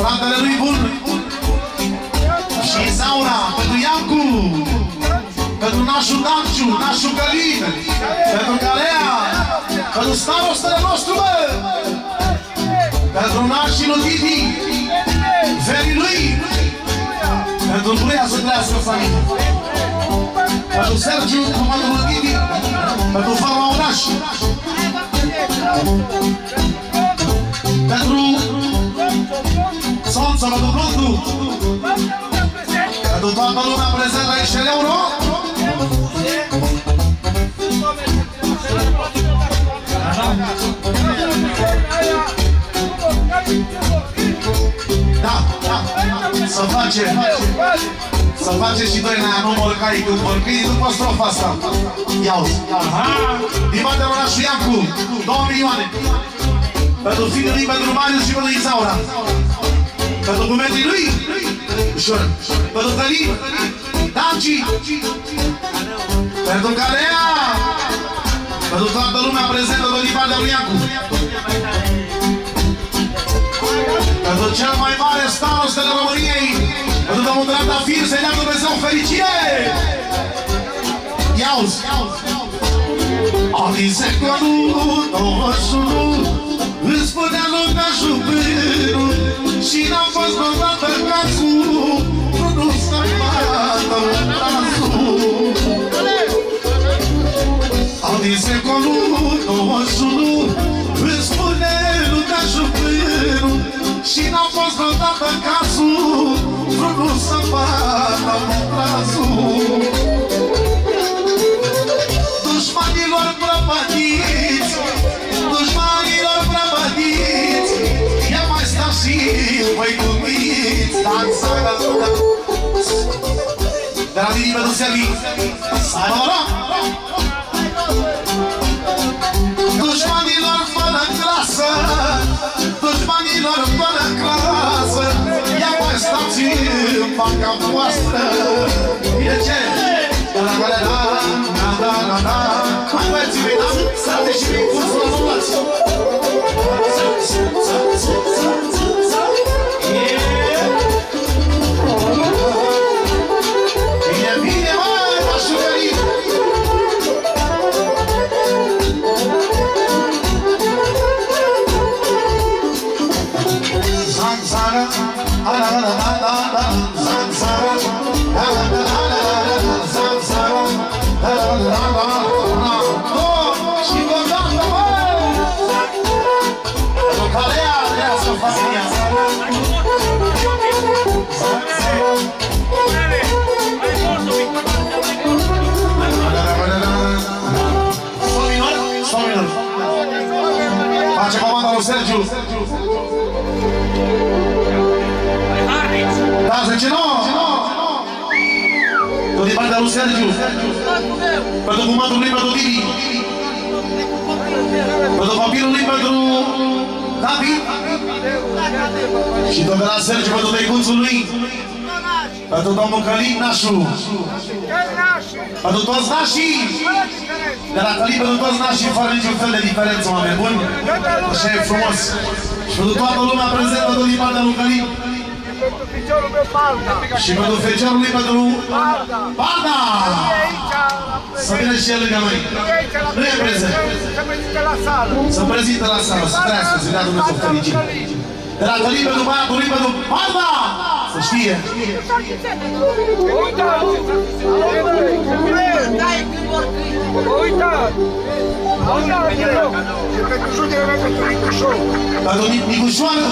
Fratele lui bun. Și Zaura, pentru Iancu Pentru nașul Danciu, nașul Călin Pentru Calea Pentru starostele nostru, bă! Pentru nașii lui Didi, verii lui, pentru Buia să trăiască familie. Pentru Sergiu, comandul lui Didi, pentru Farma Oraș, pentru Sonță, pentru Blondu, pentru toată lumea prezentă aici în euro, da, da, să face, să face și doi la nu mărcai când mărcai după strofa asta. Ia-uzi. Din partea lui Nașu Iancu, 2 milioane. Pentru fiul lui, pentru Marius și pentru Isaura. Pentru bumetrii lui, ușor. Pentru Călin, Danci. Pentru Calea. Pentru toată lumea prezentă din partea lui Iancu. Pentru cel mai mare staros de României, pentru domnul Trandafir, să-i dea Dumnezeu fericire! Ia-uzi! Adică că nu, noșul, îți spunea lumea jubirul și n-am fost vreodată cazul, nu s-a bată un brațul. Adică că nu, noșul, îți spune lumea jubirul și n-am fost vreodată cazul Vreunul să bată obrazul Dușmanilor De la Dini pentru Servi Să aibă noroc Dușmanilor fără clasă Dușmanilor fără clasă Ia mai stați în banca voastră E ce? Da, da, da, da, da, da, da Hai băieții mei, da? Frate și mei, cursul la mălați. Sansara, Sansara, Sansara, Sansara, Sansara, Tot din partea lui Sergiu. Pentru cumatul lui, pentru Tibi. Pentru copilul lui, pentru David. Și tot de la Sergiu, pentru tăicuțul lui. Pentru domnul Călin Nașu. Pentru toți nașii. De la Călin, pentru toți nașii, fără niciun fel de diferență, oameni buni. Așa e frumos. Și pentru toată lumea prezentă, tot din partea lui Călin. Pentru piciorul meu palda. Și pentru fecioarul lui, pentru Palda. Barda! E aici la Să vină și el lângă noi. E aici la Nu e prezent. Se prezinte la sală. Să prezintă la sală, să trăiască, să dea Dumnezeu fericire. De la Călin pentru băiatul lui, pentru Barda! Să știe. Uita! Uita! Uita! Și pentru judele mea, pentru Nicușor. Pentru Nic- Nicușoară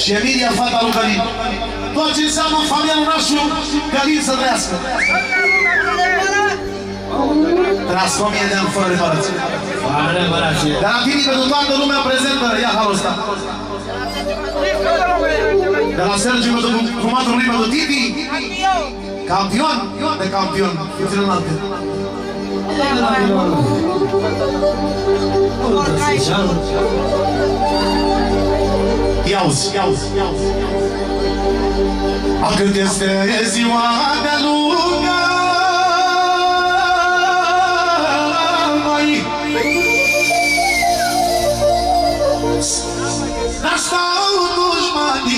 și Emilia, fata lui Călin. Tot ce înseamnă familia lui Nașu, Călin să trăiască. Trăiască o mie de ani fără reparație. De la tine pentru toată lumea prezentă, ia halul ăsta. De la Sergiu pentru cumatul lui pentru Titi. Campion de campion. Puțin înalte. Ia-uzi, ia-uzi, ia-uzi. A cât este ziua de lungă mai Dar stau dușmanii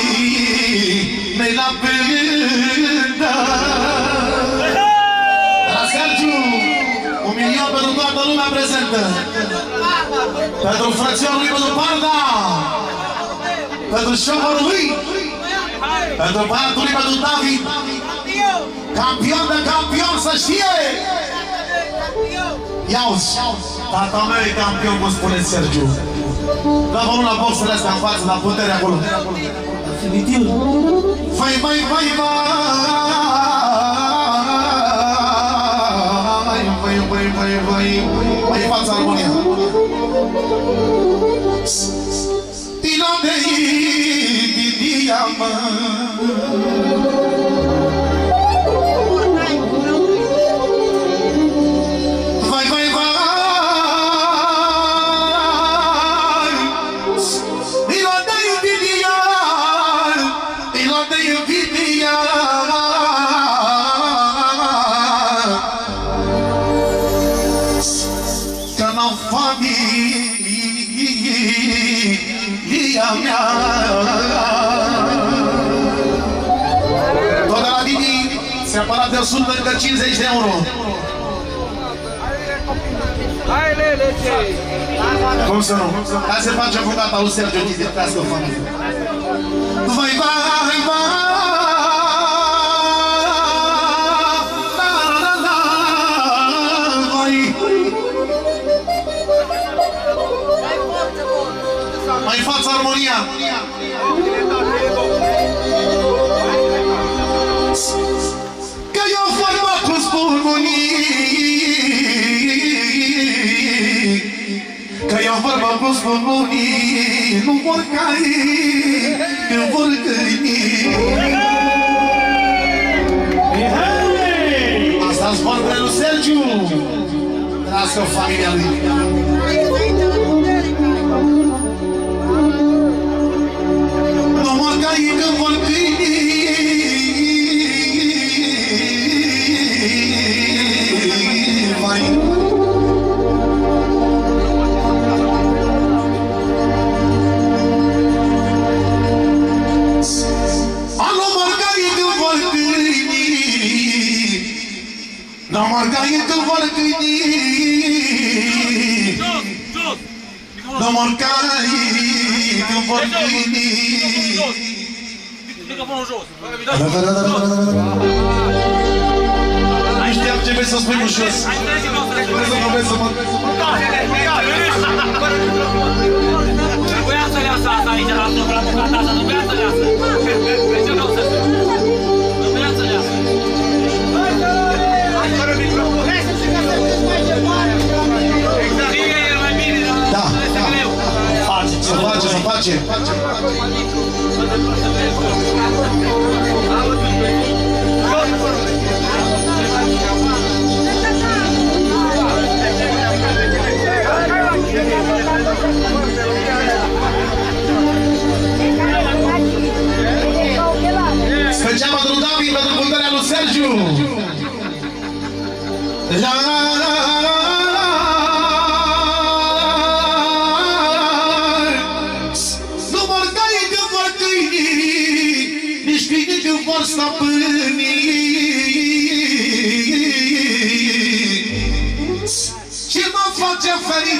mei la pândă lumea prezentă. Pentru frățiorul lui, pentru Parda Pentru șoforul lui. Pentru băiatul lui, pentru David. Campion de campion, să știe. Ia-uzi Tata meu e campion, cum spune Sergiu. Dă-vă unul la boxele astea în față, la putere acolo. Vai, vai, vai, vai Vai, vai, vai, vai Mai în fața armonia Tino de diamă Vai, de 100 încă 50 de euro Hai, Lele, ce Cum să nu? Hai să facem cu tata lui Sergio Didi, trească o familie Vai, vai, vai La, la, la, la, vai Mai față armonia Că Că eu vorba cu spun unii Nu vor cai Când vor câini Asta-ți vorbele lui Sergiu Trască familia lui Nu mor cai când vor câini இது உனக்கு நீ Доморкаи, Доморкини. Așteaptă pe să spui ușos. Fără să mă vezi să mă... Trebuia să leasă asta aici, la asta, la asta, nu trebuia să leasă. Să face, să face Special pentru David, pentru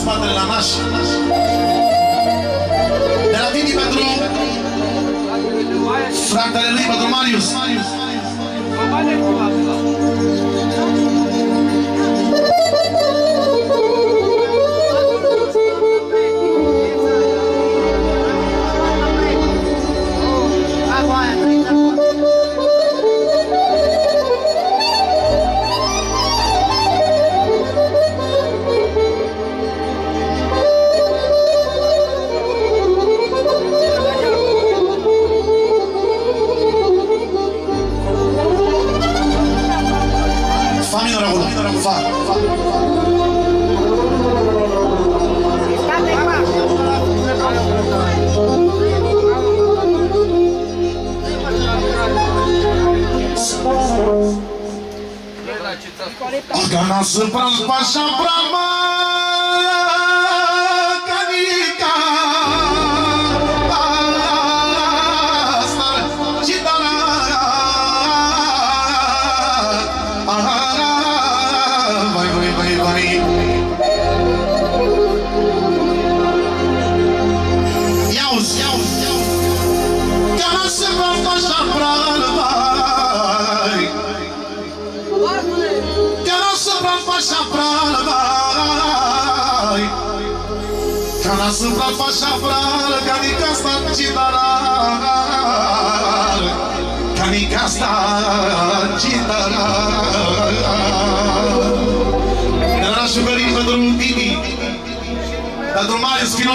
scuze că stau cu spatele la naș De la Dini pentru Fratele lui, pentru Marius Canaçã pra baixar pra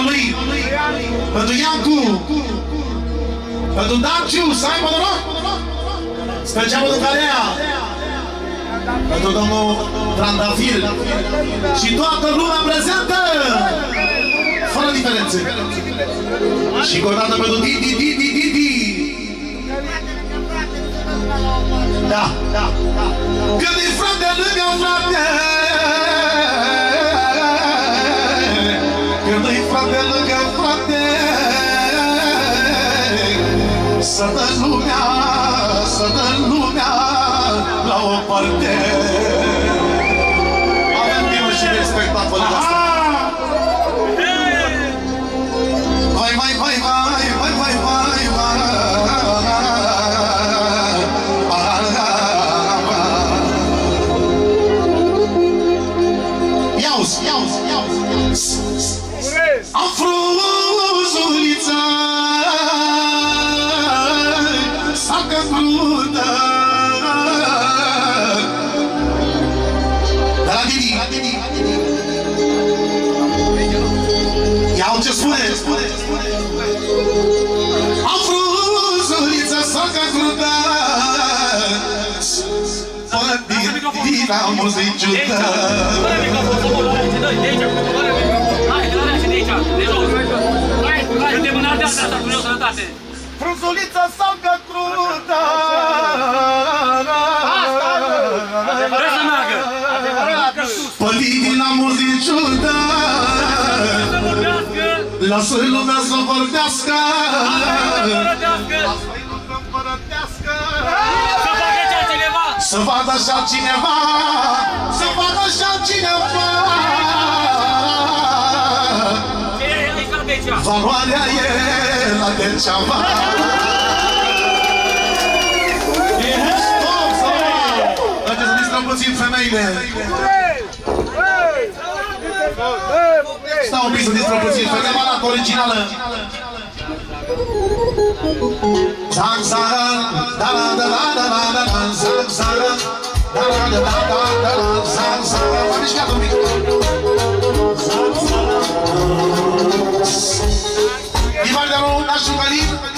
lui. Pentru Iancu Pentru Daciu, să aibă noroc? Special pentru Calea. Pentru domnul Trandafir și toată lumea prezentă! Fără diferențe. Și încă o dată pentru Didi, Didi, Didi. Da, da, da. Când e frate lângă frate să dă lumea să dă lumea la o parte. Avem timp și de spectacole asta la muzici tău Fără microfon, să mă aici, dă-i, de aici, fără microfon Hai, de la mea și de aici, de jos. Hai, hai, suntem la muziciu Lasă-i lumea să vorbească. Să vadă așa cineva Să vadă așa cineva Ce e aici la Becea? Valoarea e la degeaba Stop, stop! Haideți să distrăm puțin femeile Stau un pic să distrăm puțin femeile Arată originală Sangsara, dara da da da da dara dara dara dara, sangsara. Fabrício, cadê o microfone? Sangsara. E vai dar um, nasce national galinho.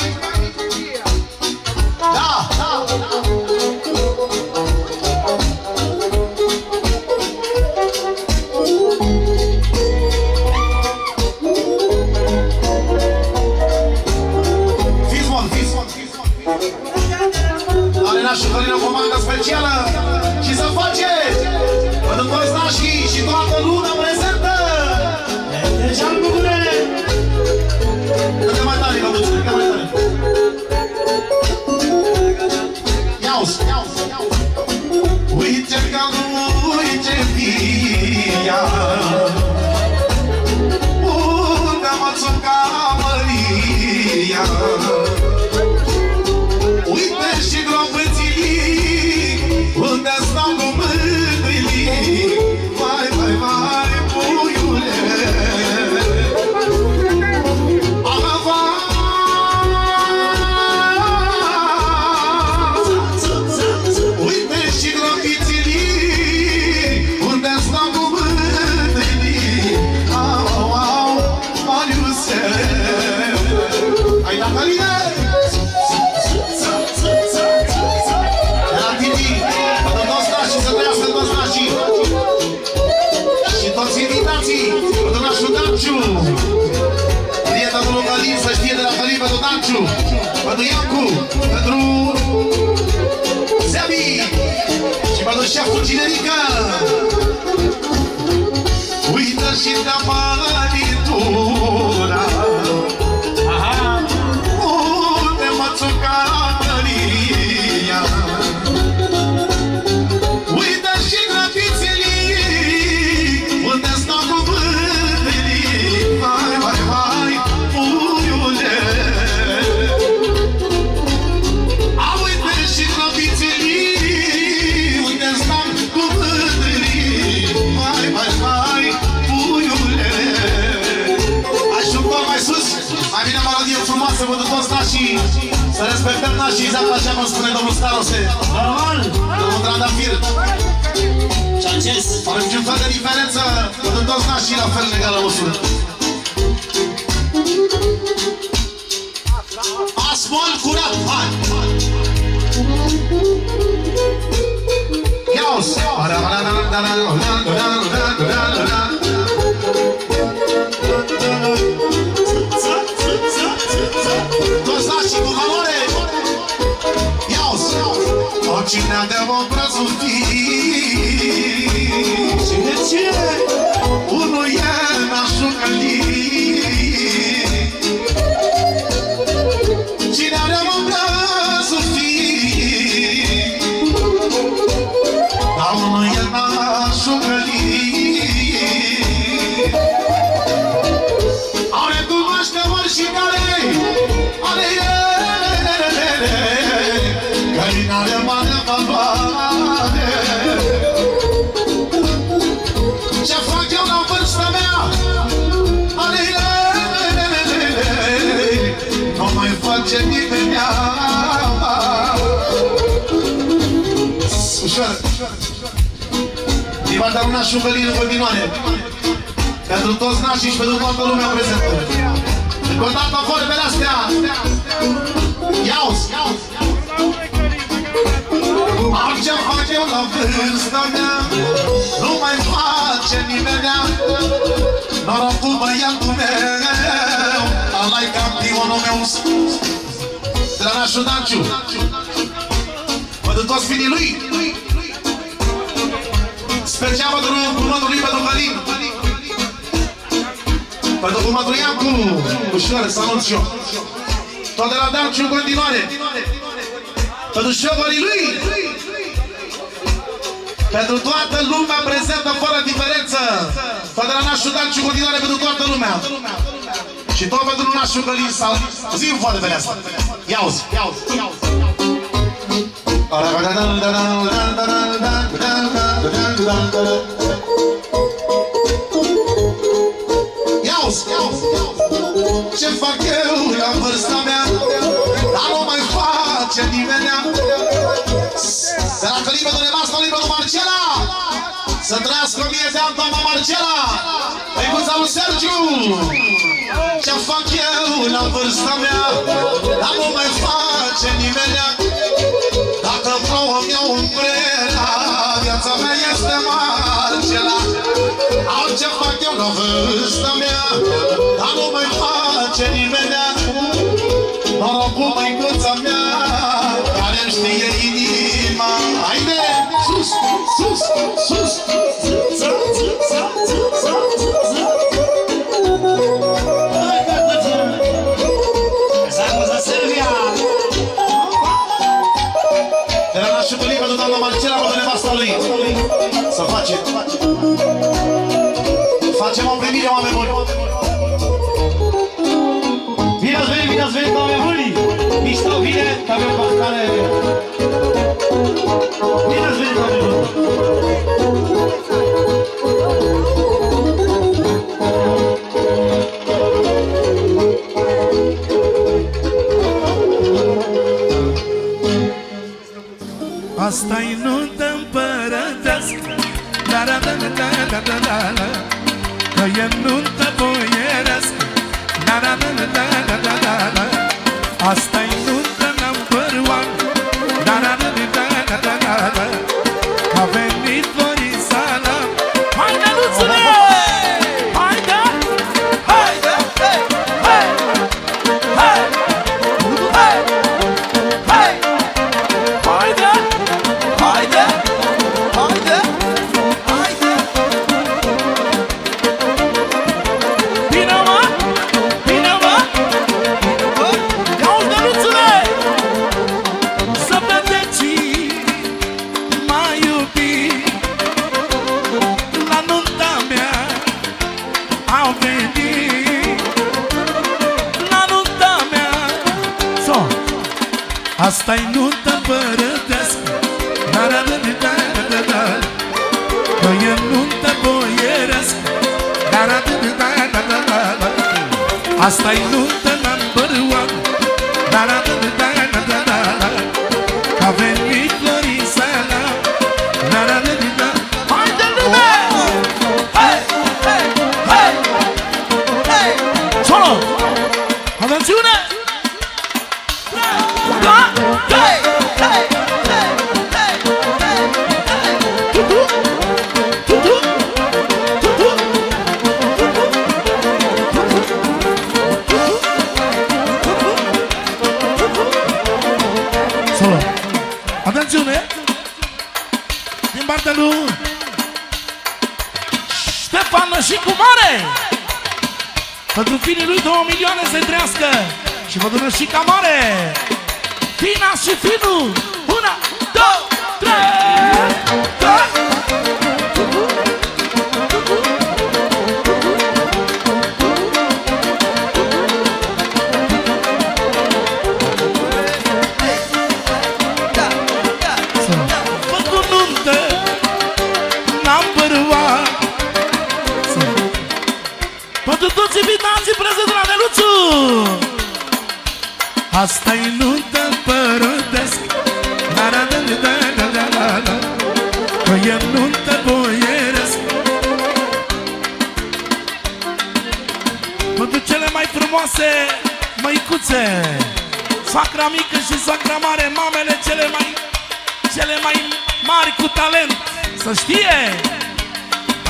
Călin o comandă specială. Și să faceți Pentru toți nașii și toată lumea prezentă. Deci am bucurere Dă-te mai tare, Călduț, dă-te mai tare? Ia-uzi, ia-uzi, ia-uzi Uite că uite și-a fugit generica Uită și da banii cum spune domnul Starose Normal Domnul Trandafir Fără niciun fel de diferență. Pentru toți nașii la fel în egală măsură. Asmol curat, hai! Ia-o-s! De nada eu um prazo fim Îi va da una șugălină în continuare. Pentru toți nașii și pentru toată lumea prezentă. Încă o dată vorbele astea Ia-uzi, ia-uzi Orice fac eu la vârsta mea Nu mai face nimenea Norocul băiatul meu Ăla-i campionul Mama meu. De la nașul Danciu Pentru toți finii lui Special pentru următorul lui pentru Călin Pentru următorul Iancu Ușoare, să anunț eu. Tot de la Danciu în continuare. Pentru șovării lui. Pentru toată lumea prezentă fără diferență. Tot de la nașul Danciu în continuare pentru toată lumea. Și tot pentru nașul Călin sau zi foarte pe asta. Ia uzi, ia uzi, ia uzi. Ia uzi, ia uzi, Ce fac eu la vârsta mea? Dar nu mai face nimeni. De la Călin pentru nevastă lui pentru Marcela. Să trăiască mie de ani, doamna MarcelaĂicuța lui Sergiu. Ce fac eu la vârsta mea? Dar nu mai face nimeni Asta inundă împărătească Dar, da, da, da, da, da, da Că e nuntă Soacra mică și soacra mare, mamele cele mai, cele mai mari cu talent Să știe!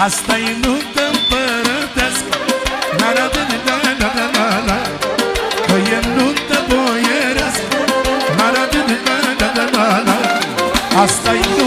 Asta-i nuntă împărătească na na na na na na na na Că e nuntă boierească na na na na na na na Asta-i nuntă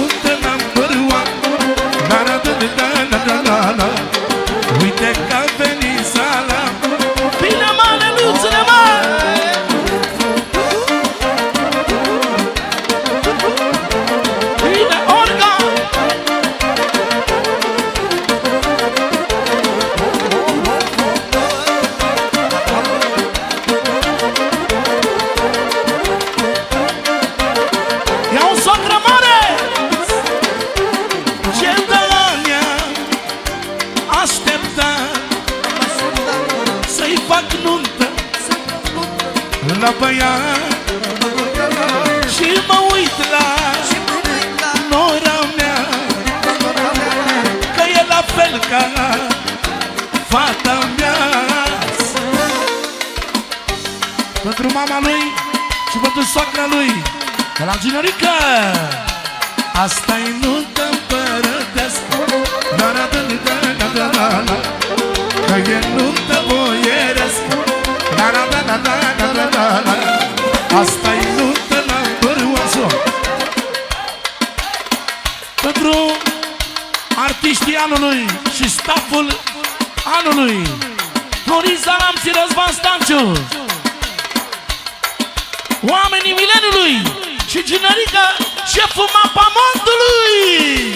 De la Ginorică Asta e nuntă împărătească Da, da, da, da, da, da, da, da Că e nuntă boierească Da, da, da, da, da, da, Asta e nuntă la bărâoasă Pentru artiștii anului și staful anului Florin Salam și Răzvan Stanciu. Oamenii mileniului! și generică Șeful mapa montului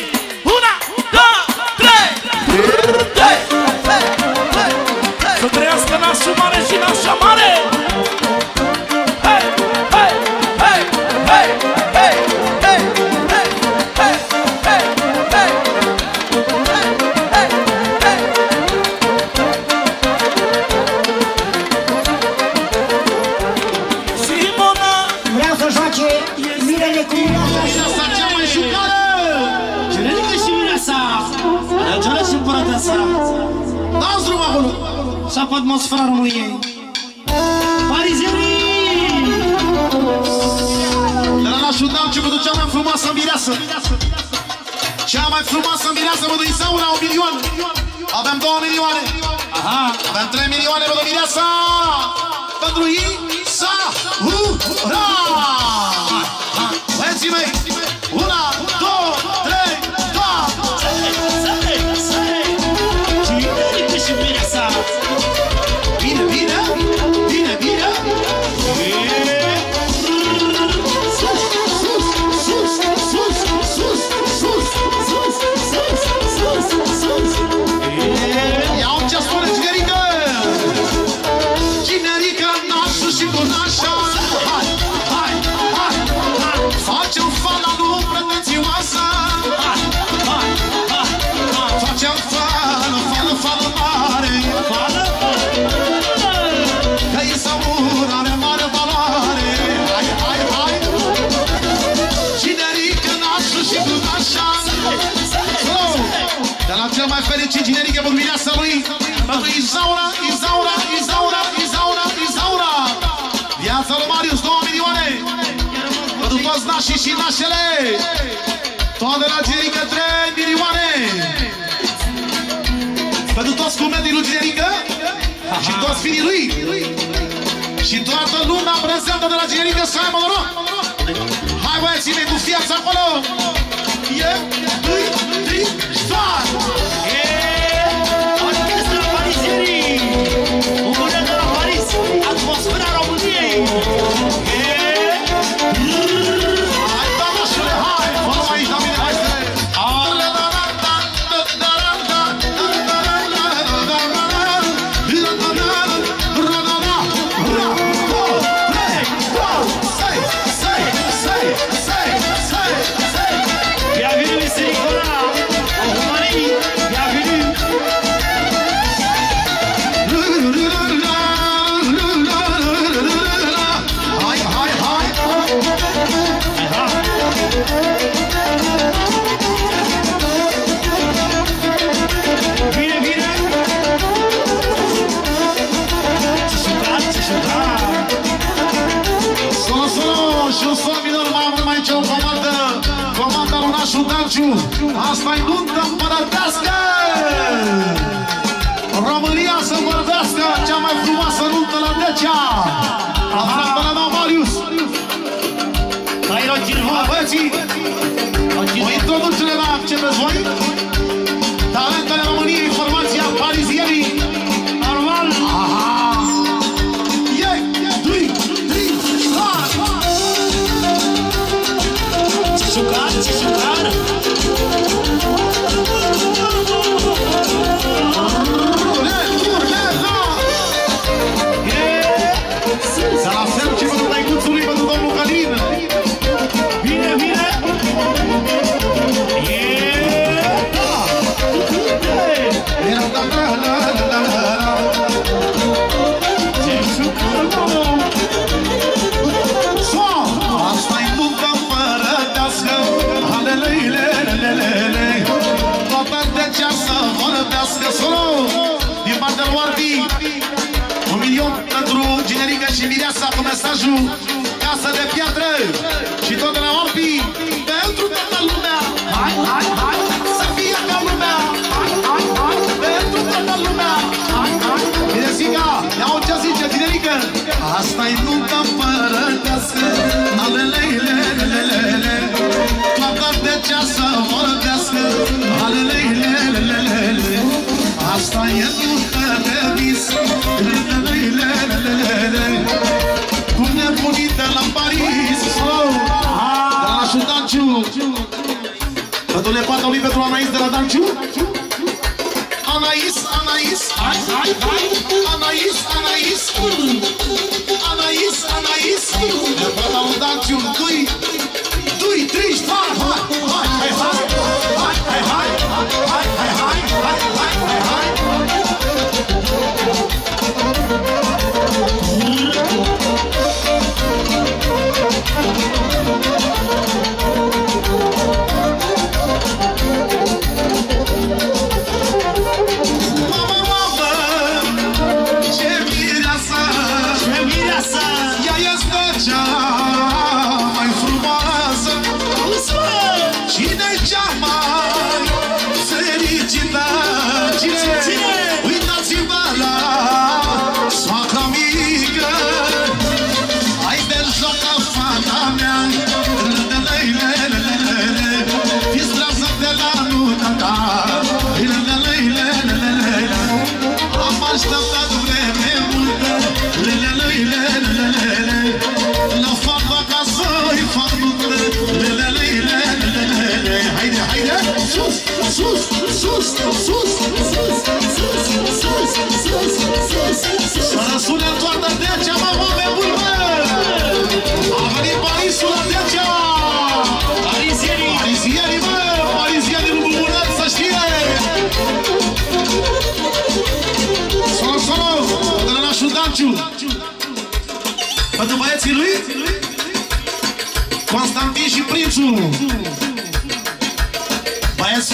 și și nașele Toate la Girică trei, milioane. Pentru toți cumetii lui Girică Și toți finii lui. Și toată lumea prezentă de la Girică Să ai mă noroc Hai băie, ține cu fiața acolo. E, doi, trei, șoară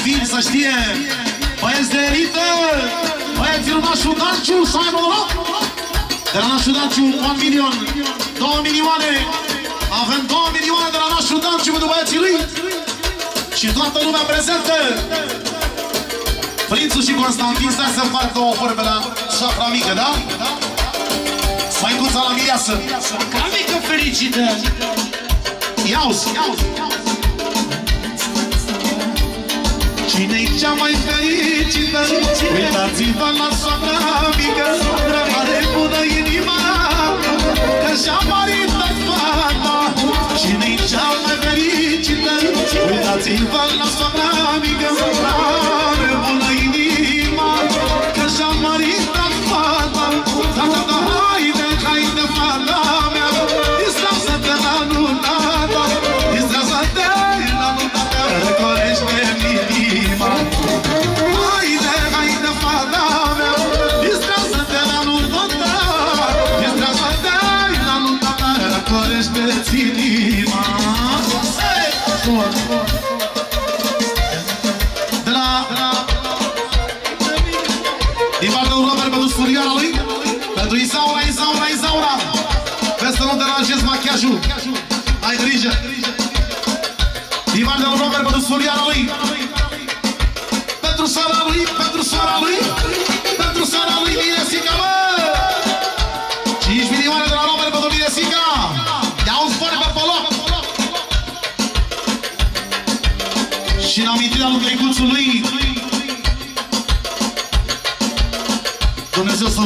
Băieți fini, să știe! Băieți de elită! Băieții lui nașul Danciu, să aibă noroc! De la nașul Danciu, 1 milion, 2 milioane! Avem 2 milioane de la nașul Danciu pentru băieții lui! Și toată lumea prezentă! Prințul și Constantin stai să facă două vorbe la soacra mică, da? Măicuța la mireasă! Ca mică fericită! Ia-uzi! Cine-i cea mai fericită? Uitați-vă la soacra mică Are bună inima Că și-a maritat fata Cine-i cea mai fericită? Uitați-vă la soacra Din partea lui Robert pentru studioara lui Pentru Isaura, Isaura, Isaura. Vezi să nu deranjezi machiajul Ai grijă. Din partea lui Robert pentru studioara lui. Pentru sora lui, pentru sora lui. Pentru sora lui Miresica, mă 5 milioane de la Robert pentru Miresica Ia-o-ți vorbe pe loc Și în amintirea lui Găicuțul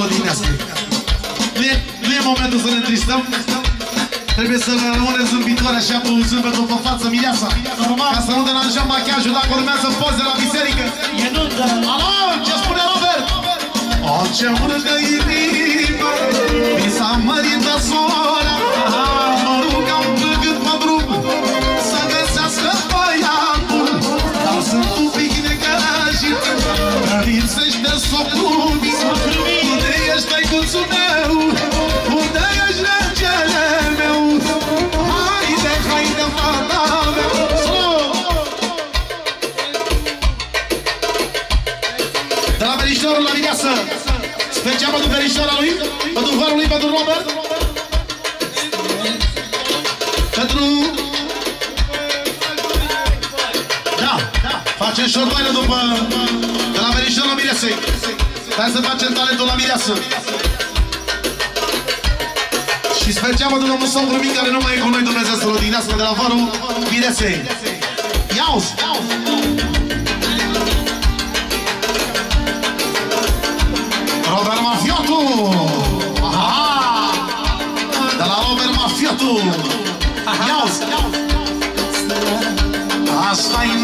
lui Dumnezeu să vă diminească. Nu e, nu e momentul să ne tristăm. Trebuie să rămânem zâmbitoare așa cu zâmbetul pe față, mireasa. Ca să nu deranjăm machiajul dacă urmează poze la biserică. E nuntă! Alo, ce spune Robert? O, ce urcă inima, mi s-a mărit de sora. Mă rugam plângând pe drum să găsească băiatul. Dar sunt un pic necăjit, că lipsește socrul Aici pentru verișoara lui, pentru varul lui, pentru Robert. Pentru... Da, da. Facem șorbaină după... De la verișoara la mireasă. Hai să facem talentul la mireasă. Și special pentru domnul Sandru Mic, care nu mai e cu noi Dumnezeu să-l odihnească de la varul miresei. Ia-o-ți! tu Ia-o Asta-i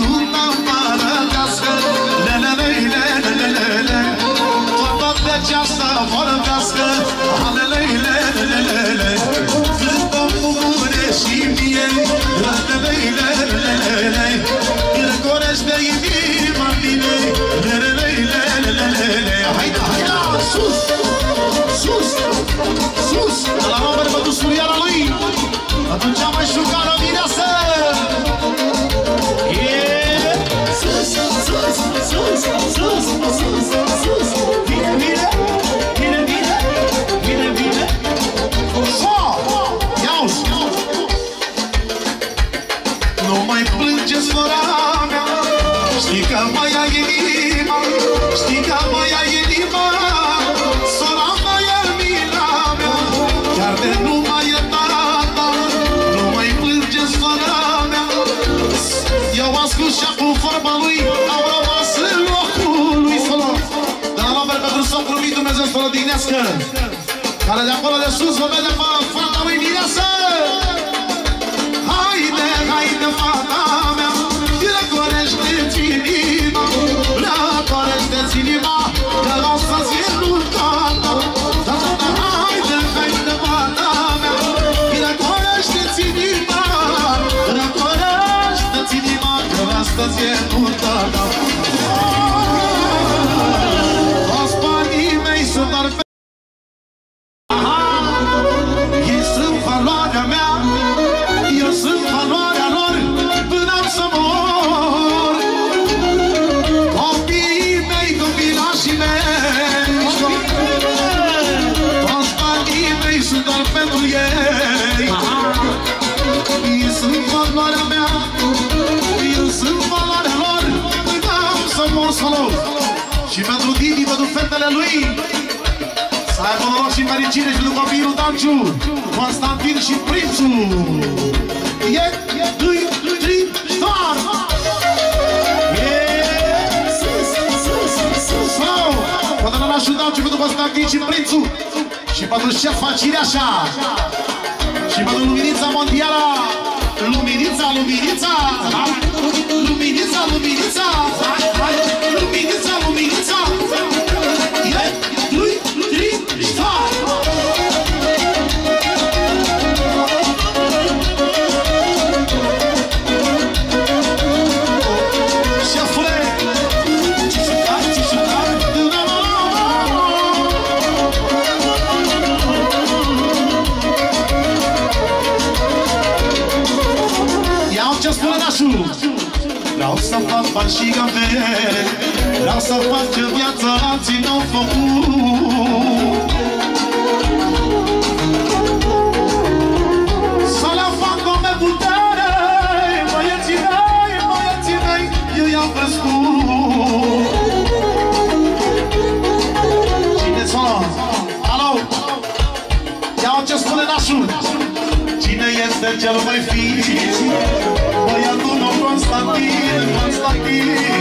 fericire și Lucomirul Danciu, Constantin și Prințu. E, doi, trei, start! Poate la nașul Danciu pentru Constantin și Prințu și pentru șef facire așa și pentru Luminița Mondială. Luminița, Luminița, Luminița, Luminița, Luminița, Luminița, Luminița. și avere Vreau să fac ce viața alții n-au făcut Să le fac o mea putere Băieții mei, băieții mei Eu i-am crescut Cine sună? Alo? Ia ce spune nașul Cine este cel mai fi? Băiatul meu Constantin mim.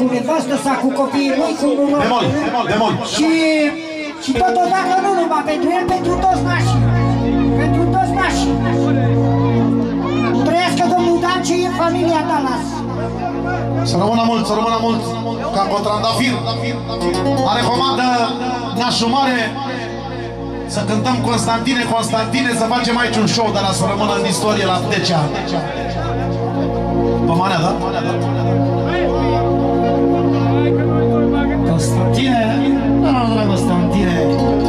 cu nevastă sa, cu copiii lui, cu numărul demol, demol, demol. Și, și totodată nu numai pentru el, pentru toți nașii. Pentru toți nașii. Trăiască domnul Dan și familia Dalas. Să rămână mult, să rămână mult, ca contrandafir. Are comandă nașul mare, să cântăm Constantine, Constantine, să facem aici un show, dar să rămână în istorie la 10 ani. Pe marea, da? Pe marea, da? Constantine. Haide,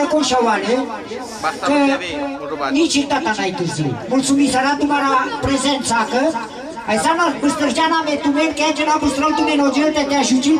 Vendea să vă răcun șoale. Că nici în tata n-ai târziu. Mulțumim sărată mara prezența că Ai sana băstrăgeana me tumen, că aici la băstrăl tumen o gelte te ajungil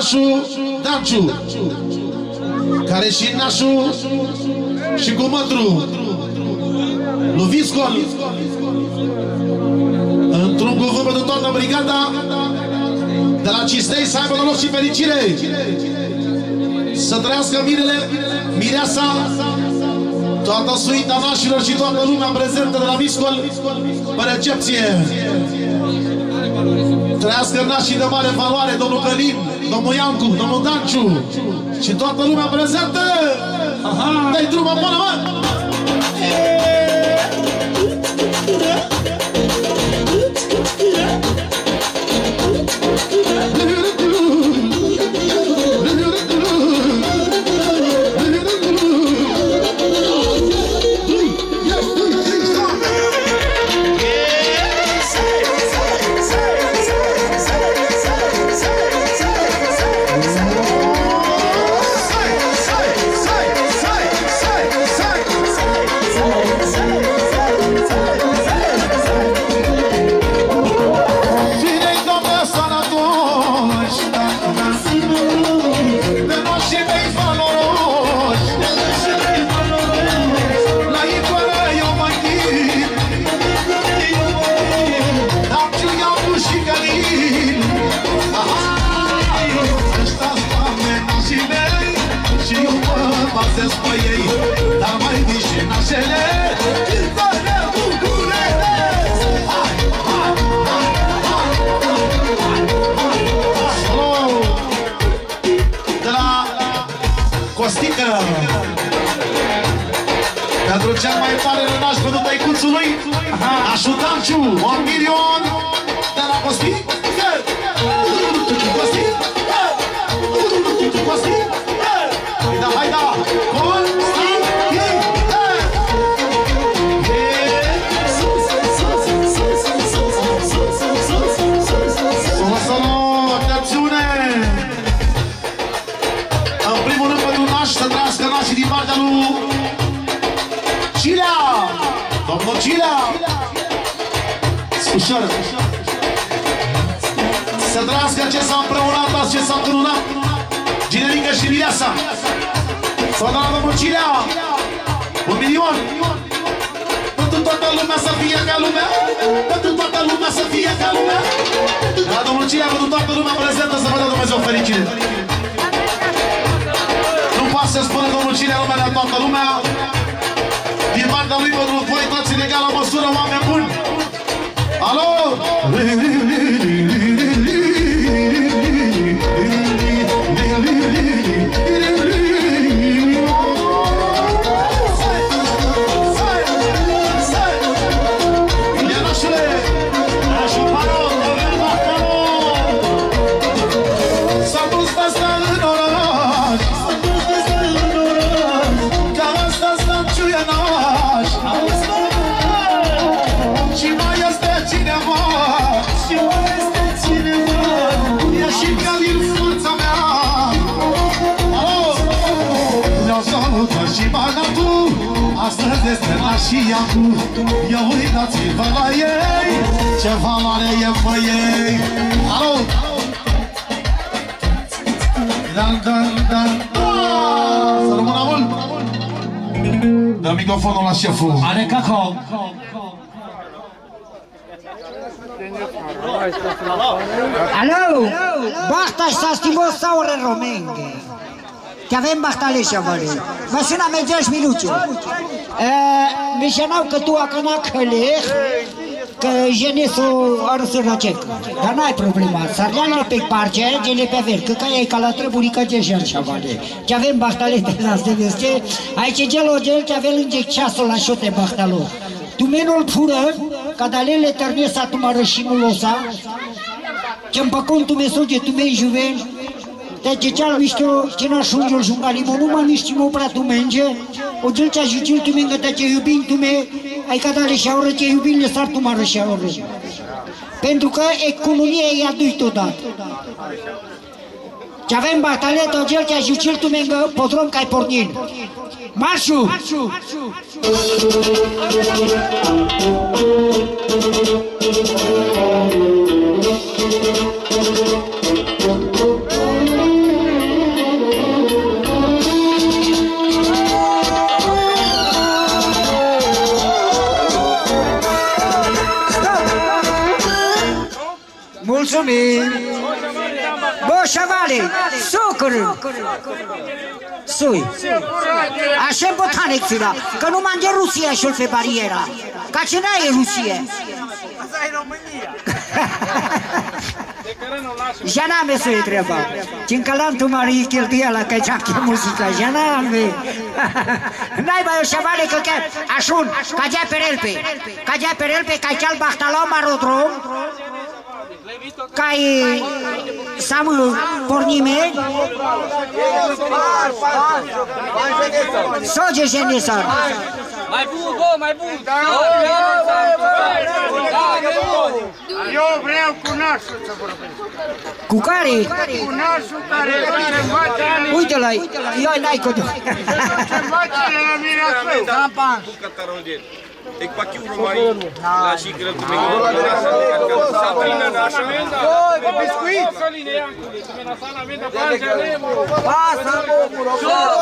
Pătunașul Danciu Care și nașul Și cu mătru Lui Viscol. Într-un cuvânt pentru toată brigada De la Cisnei să aibă noroc și fericire. Să trăiască mirele, mireasa, toată suita nașilor și toată lumea prezentă de la Viscol pe recepție. Trăiască nașii de mare valoare, domnul Călin, domnul Iancu, domnul Danciu și toată lumea prezentă. Dai drumul până, mă! Așutanciu, un milion De la Costică Ușor! Să trăiască ce s-a împreunat, dați ce s-a încununat Ginerică și Mireasa. Să dă la domnul Cilea Un milion. Pentru toată lumea să fie ca lumea. Pentru toată lumea să fie ca lumea. De la domnul Cilea, pentru toată lumea prezentă Să vă dea Dumnezeu fericire. Nu poate să spună domnul Cilea lumea de toată lumea Din partea lui pentru voi toți în egală măsură oameni buni. Alo! Woo! Nașia cu Ia uitați-vă la ei Ce valoare e pe ei Alo! Dan, dan, dan Să rămână mult Dă microfonul la șeful Are caco. Alo? Basta sta stimos saure romenghe. Che avem bahtaleșa vale. Mă sună me 10 minute. Mi șenau că tu acana căleh că jenesul arăsă la cec. Dar n-ai problema. Sarleanele pe parce, gele pe ver, că e ca la treburi că ce așa vale. Ce avem bahtalete la steveste, aici gelo gel ce avem lânge ceasul la șote bahtalo. Tu menul fură, ca dalele tărnesa tu marășinul osa, ce împăcon tu mesoge tu mei juven, te ce ceal mișto, ce n ajungul jungalimo, nu mă miști mă prea tu menge, o gel ce ajungil tu mengă te ce iubin tu me, ai ca dale șaură ce iubin le sar tu mară șaură. Pentru că economia e adui totodată. Ce avem batalet, o gel ce ajungil tu mengă, podrom ca-i pornin. Marșu! Marșu! Mulțumim! Boșavale, sucru! Sui! Așa botanic fila, că nu mange Rusia și pe bariera. Ca ce n-ai Rusie? Já não me sou treba. Tincalan tu mari cheltuia la că cea che muzica. Já não me. N-ai mai o șavale că chiar așun, ca gea perelpe. Ca gea perelpe, ca ceal bahtalo marodrom. Cai samă pornime. Soge jenesar. Mai bun, bă, mai bun! Eu vreau cu nașul să vorbesc. Cu care? Cu nașul care care învață anii. Uite-l-ai. Eu n-ai codu. Ce învață la mine acolo. E cu aqui o Romarinho, la și greu cu mine. Sabrina nașa. De biscuit. Passa, boburo! Show,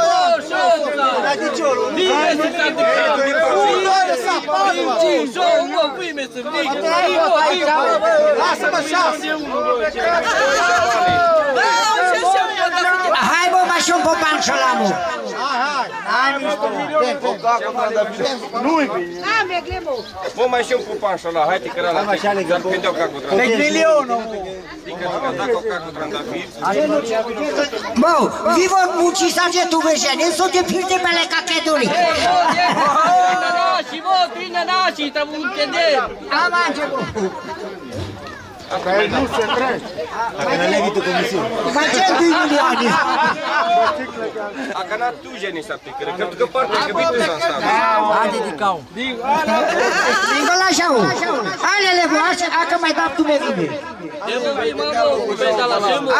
show! Show, mă, pui me să vii! Lasă-mă șase. Hai bă, mai și un popan șolamu. Hai, hai. Nu-i bine. Mă mai și un pupan și ăla, hai te că ăla, dar când o ca cu trandafir. Deci milionul. Tică, tică, dacă o ca cu trandafir. Bă, vivo muci sargentul Veșeni, să te pierde pe le cachetului. Nași, mă, tine nași, trebuie un tedel. Am început. Care nu se trece. Ma ce 2 milioane? A canat tu, Jenny, să te cred. Că parte, că bitu să asta. Hadi de cal. Digo la așa Ale le vă, a că mai dat tu me vine. Eu vei, mă, mă, cu vei la semnul.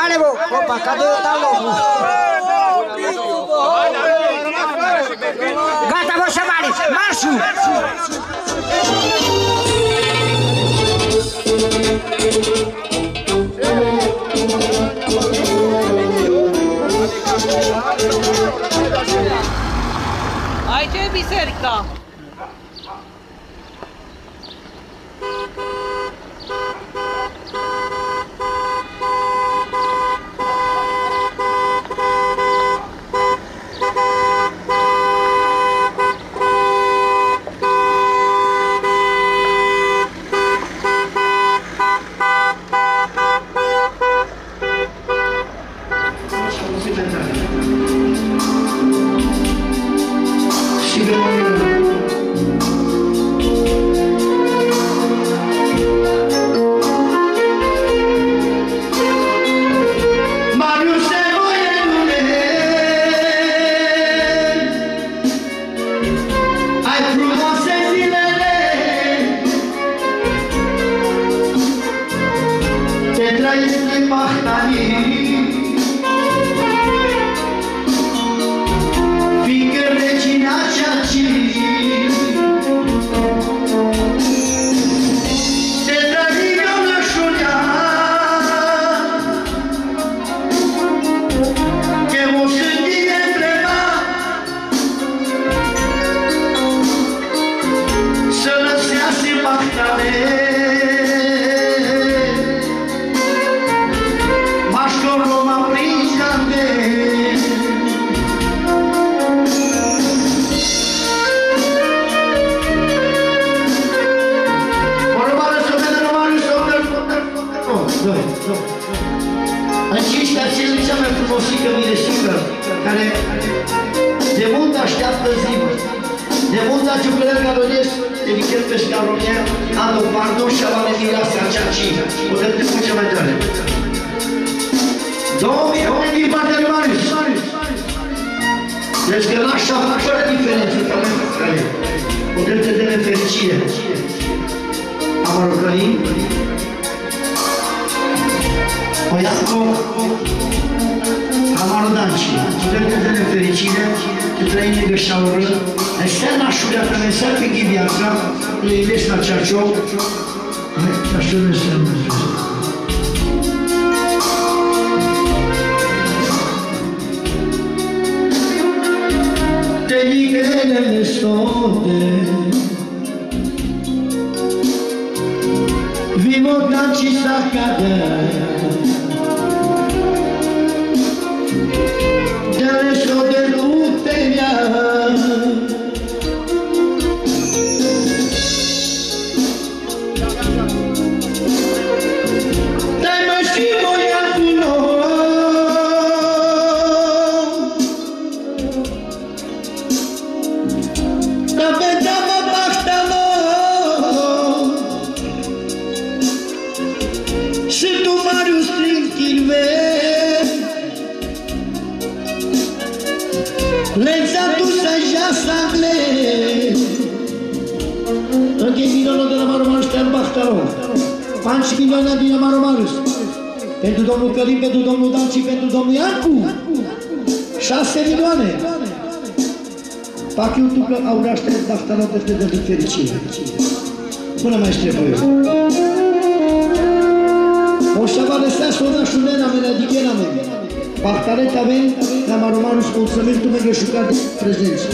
Aici e biserica. De vichet pe scaronier, ando pardon și avale mireasa cea cină. Putem te pun cea mai tare. 2000 oameni din partea lui Marius. Deci că n-așa fără diferență, care putem te dele fericire. Amarocălim, Păiatco, Amarodanci, putem te dele fericire, te trăim lângă șaură, externa șurea că ne serve ghiviața, le iubesc la ceaciou, așa ne serve. Te dico stote Vivo tanci saccade Delle milioane din Maromarus Pentru domnul Călim, pentru domnul Dan și pentru domnul Iancu 6 milioane. Fac eu tu că auraște Bachtalo de te dă fericire Până mai trebuie O să vă lăsați o nașunena mea, dichena mea. Pahtareta mea, la Maromanus, mulțumitul meu șucat de prezență.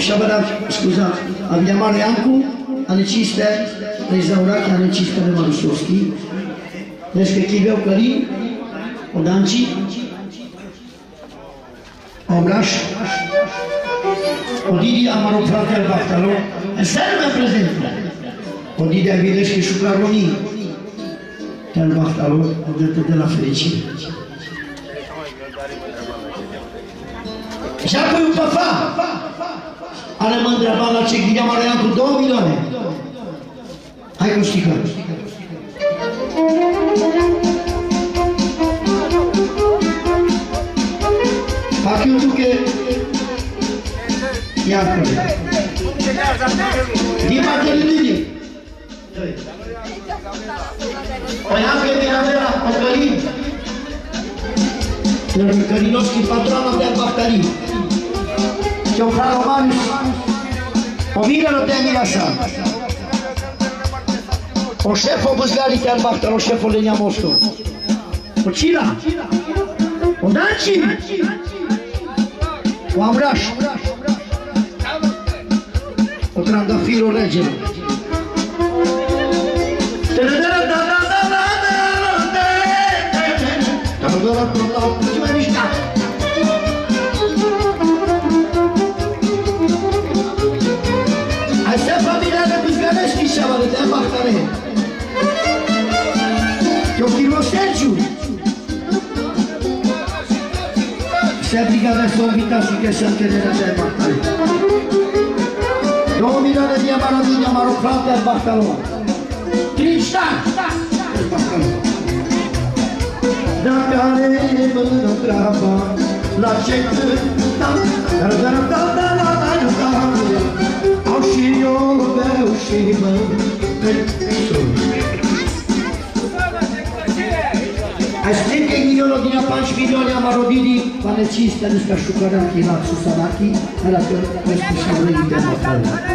Moșabera, scuza, abbiamo Mariancu, aneciste, restaurati aneciste de Marusovski, despre Chiveau Călin, Odanci, Obraș, Odidi Amaro Fratele Bahtalo, în serve prezentă. Odidi Avileschi și Claroni, Tel Bahtalo, odată de la fericire. Și apoi un papa, buzgari te albactar, o șeful linea mostu. O cila. O danci. O amraș. O trandafirul regelui. Ce mai mișcat? Se brigada sta invitato che si anche nella terra Bahtare. Două milioane de amaradini, amarofrate al Bahtalon. Tristan! Dacă are mână treaba La ce cânta Dar dar da da da da da Au și eu beau și mă Ai spune che milione di 5 milioni a Marodini Ale ci, staryska Panecista, Dyska Szukara, Kiewa Krzyszanaki, Terapeuta Bezpiecznego i Demokrata.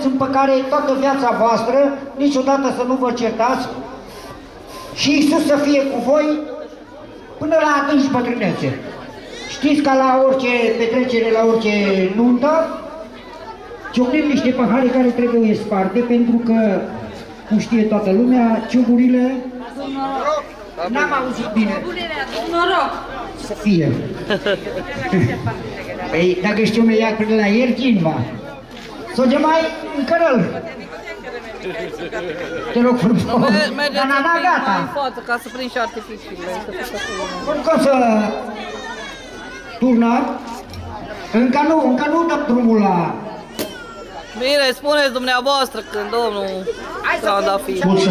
mergeți în păcare toată viața voastră, niciodată să nu vă certați și Iisus să fie cu voi până la adânci bătrânețe. Știți că la orice petrecere, la orice nuntă, ciocnim niște pahare care trebuie sparte, pentru că, cum știe toată lumea, ciugurile... N-am auzit bine. Noroc! Să fie. Păi, dacă știu, mi ia până la ieri, cinva. Să mai cărăl. Te rog frumos. Dar n-am. Mai în ca să prind și artificiile. Încă să uh, turnă. Încă nu, încă nu dăm drumul la... Bine, spuneți dumneavoastră când domnul Trandafir. Hai să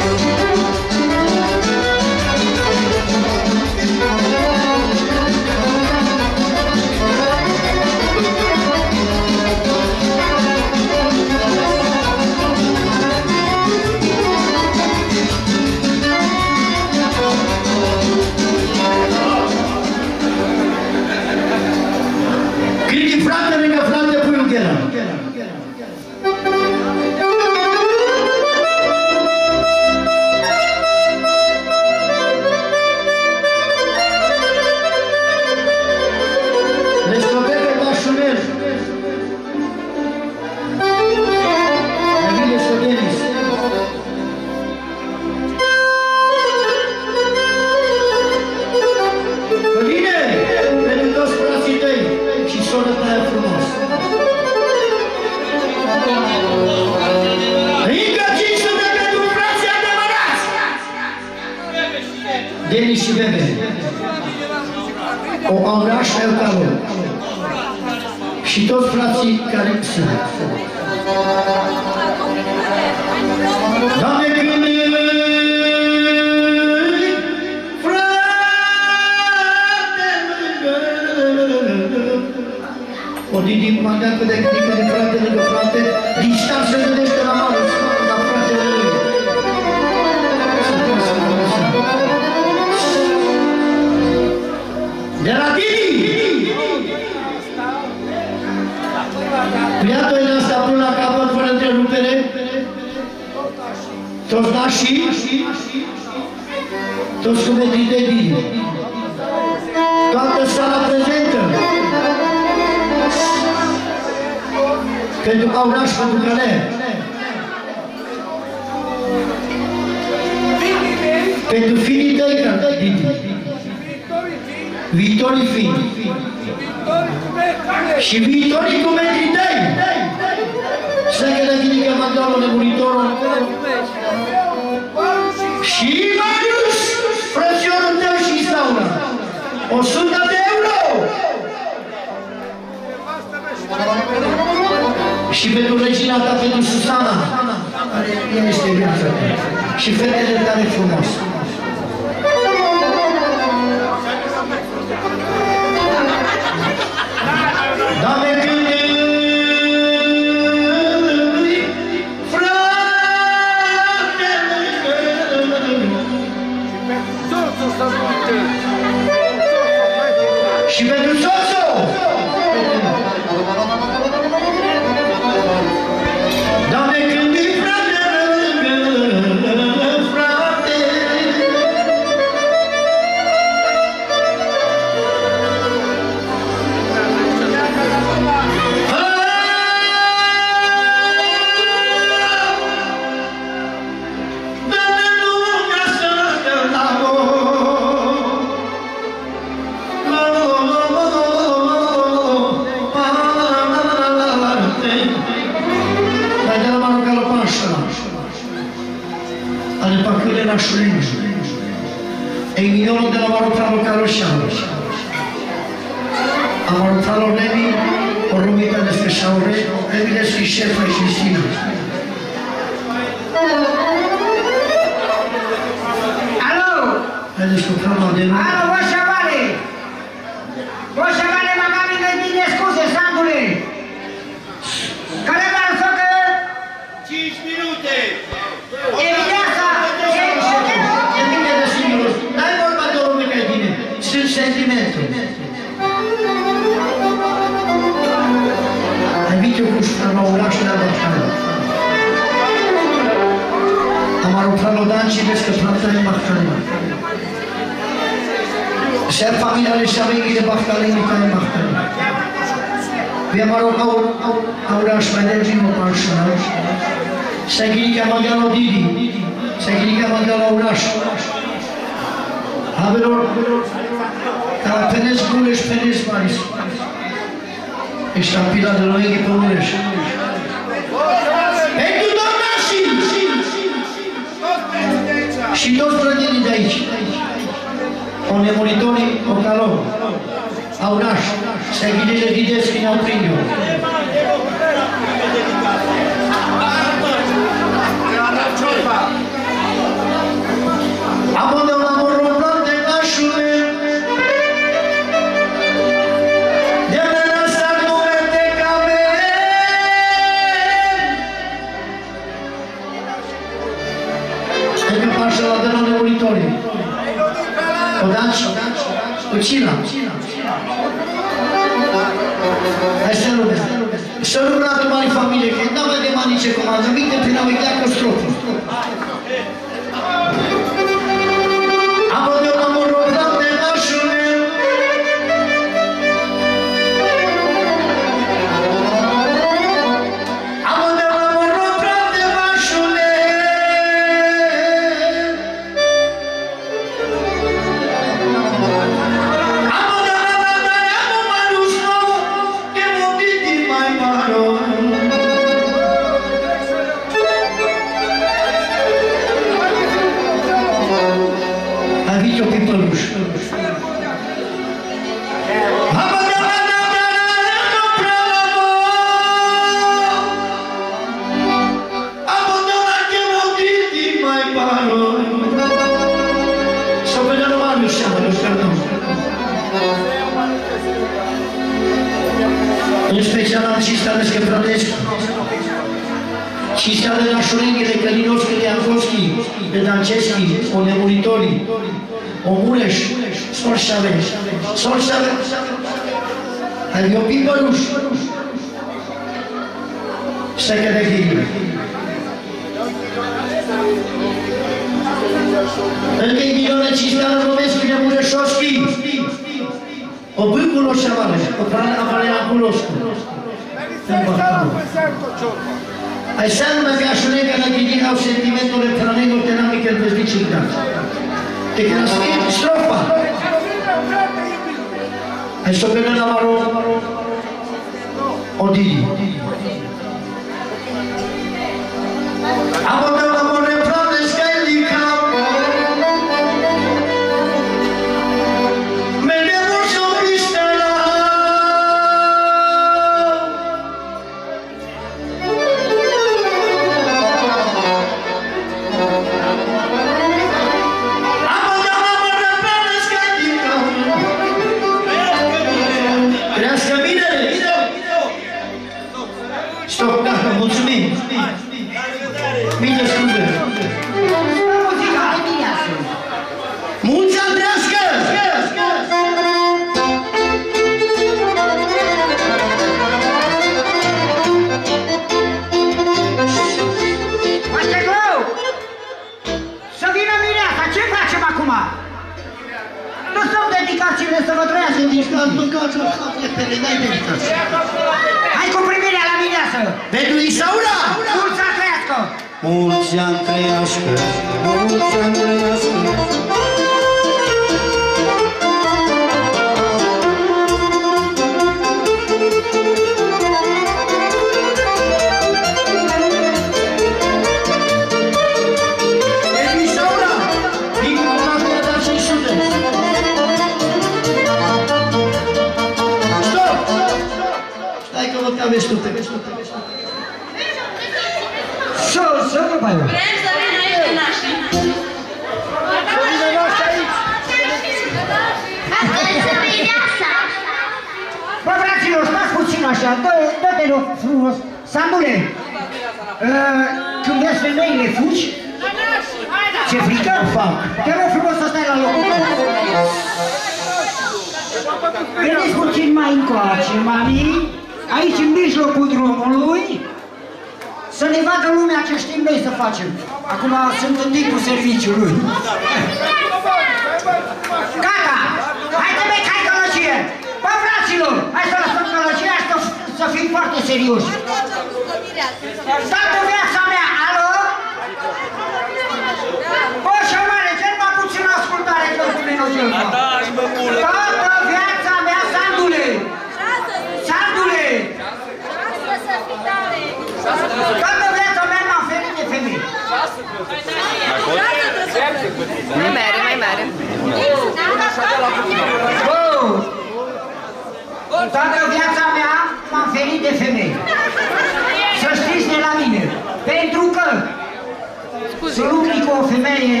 Solubii cu o femeie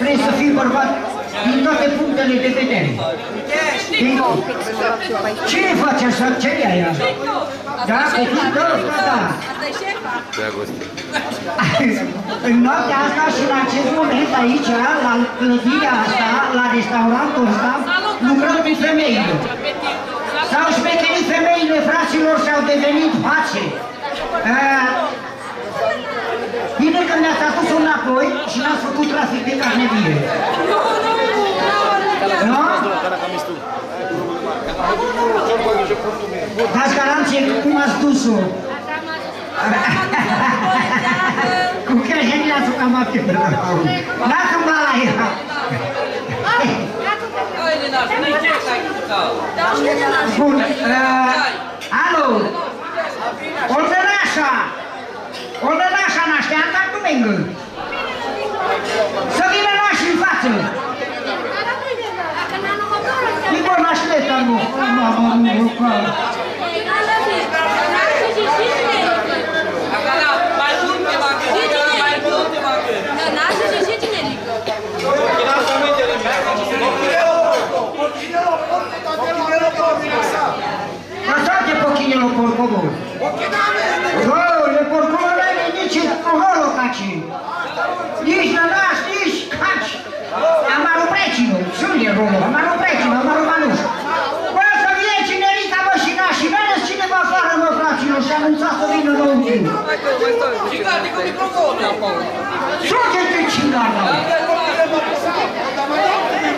vrei să fii bărbat din toate punctele de vedere. Ce face așa? Ce e aia? Da, copil tău? Da, da, da. Dragoste. În noaptea asta și în acest moment aici, la clădirea asta, la restaurantul ăsta, lucrăm cu femeile. S-au șmecherit femeile fraților și au devenit face. Da. Eh, dus-o înapoi și n-a făcut trafic de carne vie. Nu, nu, nu, nu, nu. Dați garanție cum ați dus-o. Cu care și la tu cam acum. La cum la la ea. Bun. Uh, alo. Ordănașa. O dăda așa în așteaptă, dar dumengă. Să vină nașii în față. Igor nașleta, nu. Mamă, nu, rupală. Pochinelo por favor. Pochinelo ce poholo caci. Nici lălaș, nici caci. Amaru precinu, sunt din romă, amaru precinu, amaru manuș. Bă, să vie cinerica mă și nașii, vedeți cineva afară mă, fraților, și anunțați să vină lăuntinu. Cigate cu microfonul acolo. Suge-te cingata!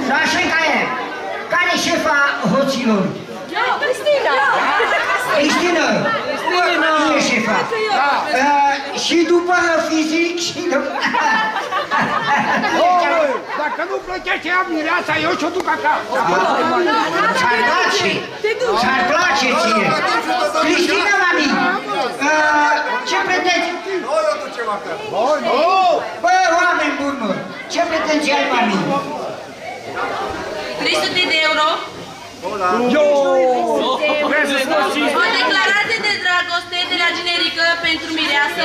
Să așa care? Care e șefa hoților? Cristina! Da? Cristina! Cristina! E șefa. Uh, și după fizic și după... Dacă nu plătește ea mireasa, eu și-o duc acasă. Ți-ar place? Ți-ar place ție? Cristina, mami, uh, ce pretenți? Noi o ducem acasă. Bă, oameni buni, mă, ce pretenții ai, mami? 300 de euro. O declarație de dragoste de la generică pentru mireasă.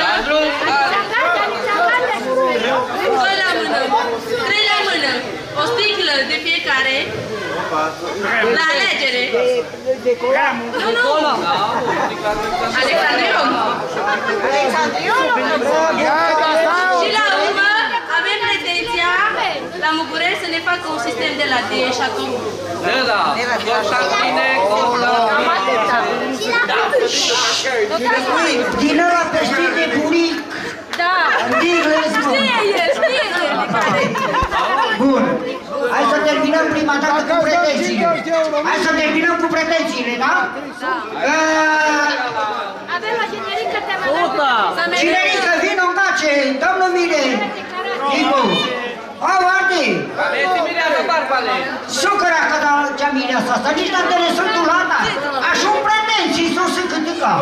Doi la mână. Trei la mână. O sticlă de fiecare. La alegere. Nu, nu. Alexandrion. Și la urmă avem pretenția la Mugurești să ne facă un sistem de la deșatul. De la, șantine, Din ăla peștit de bunic, Da. Digles, mă. Știe el, știe el de care. Bun. Hai să terminăm prima dată cu pretențiile. Hai să terminăm cu pretențiile, da? Da. Uh, Avem la generică tema Uta! Cinerică, vină încoace, domnul Mire. Ibu. Au, Ardi. Vezi mireasă barbale! Sucăra că da cea mireasa asta, nici n-am interesul la ta. Așa un pretenții, sus în câteva.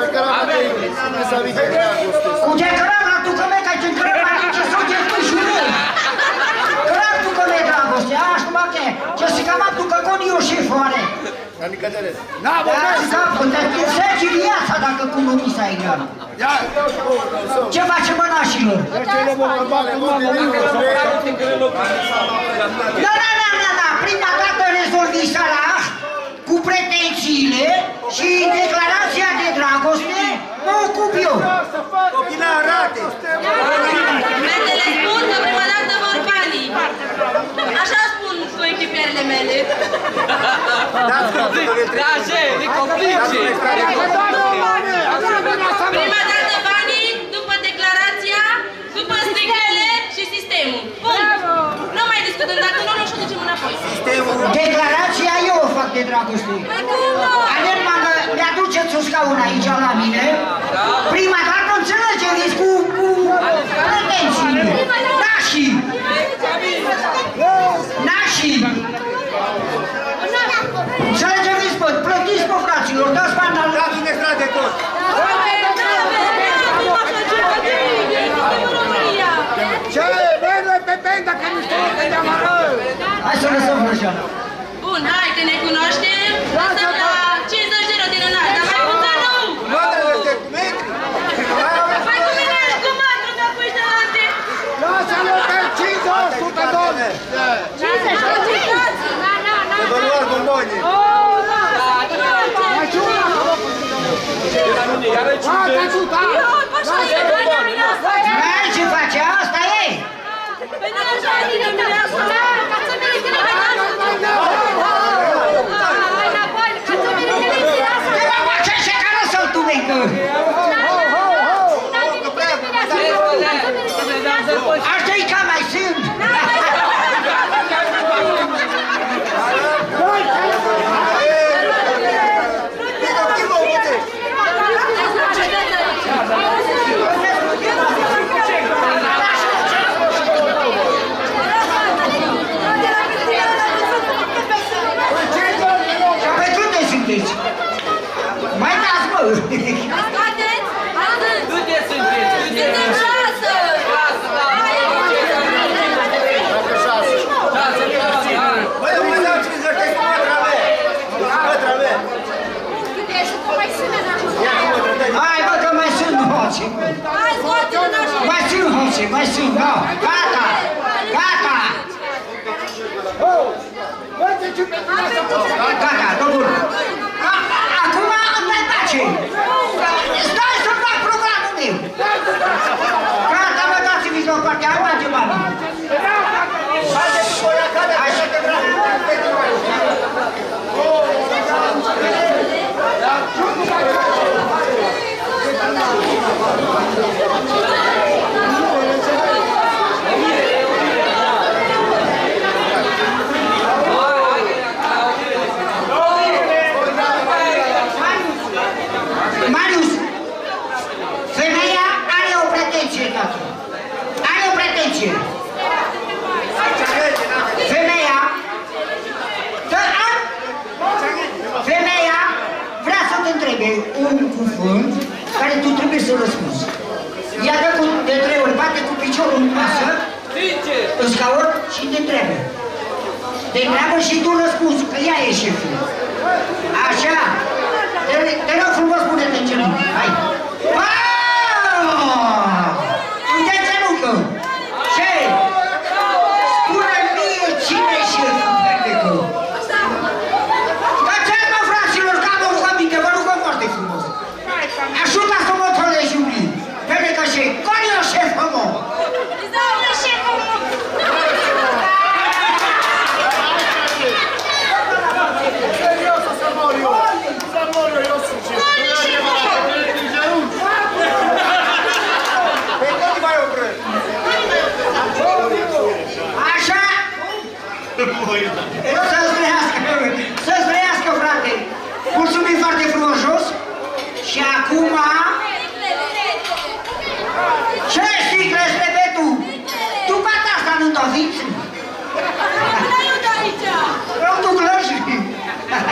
Pe care am avut să vine dragoste. Cu ce cărăm la tu că me, că ce cărăm la ce suge cu șură. Cărăm tu că me, dragoste, aș cum che, ce si cama tu că con io șefoare. La Nicădere. Da, da, putea fi seci viața dacă cu nu mi s-ai gărat. Ce facem mă nașilor? Da, da, da, da, da, prima dată rezolvi Salah cu pretențiile și declarația de dragoste mă ocup eu. Copila arate. Fetele spun că prima dată vor banii. Așa spun coechipierele mele. Da, ce? E complice! Prima dată banii, după declarația, după sticlele și sistemul. Bun. Nu mai discutăm, dacă nu, nu și-o ducem înapoi. Declarația eu o fac de dragoste. Păi cum nu? Haideți, mă, că mi-aduceți un scaun aici la mine. Prima dată înțelegeți cu, cu pretențiile. Nașii! Nașii! Înțelegeți, bă, plătiți, bă, fraților, dați bani la... Da, bine, frate, tot! Ce? Merge pe penda, că nu știu că ne-am Hai să lăsăm așa. Bun, hai, că ne cunoaștem. Da, lăsăm da, la da. 50 de rodine în alt, dar mai puțin nu! Nu trebuie să cu metri! Mai cu mine ești cu matru, dar cu ești delante! Lasă-l pe 50, 100 de 50! Hai, ce face? Asta e! Păi nu așa e din mireasă! você vai xingar. Cata! Cata! Cata, todo mundo. Agora vai bater. Está para programa meu. Cata, vai dar divisão para cá, vai de barulho. un răspuns. Ia dă cu, de trei ori, bate cu piciorul în masă, în scaun și te întreabă. Te întreabă și tu răspuns, că ea e șeful. Așa. Te, te rog frumos, spune-te ce Hai. Hai!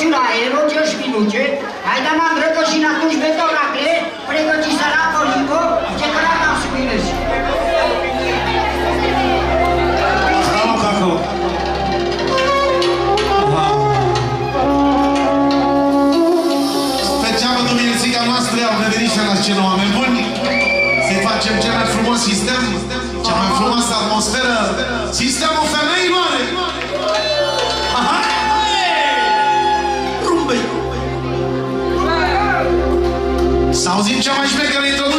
și la Eroge și Minuce, Aidana Drăgă și atunci Betoracle, pregăti Sarapo Libo, ce cărata subinez. Bravo, Caco! Pe ceamă duminițica noastră au revenit și la scenă oameni buni, să-i facem cel sistem, cea mai frumoasă atmosferă, sistemul femeilor! Salzinho tinha mais mecânica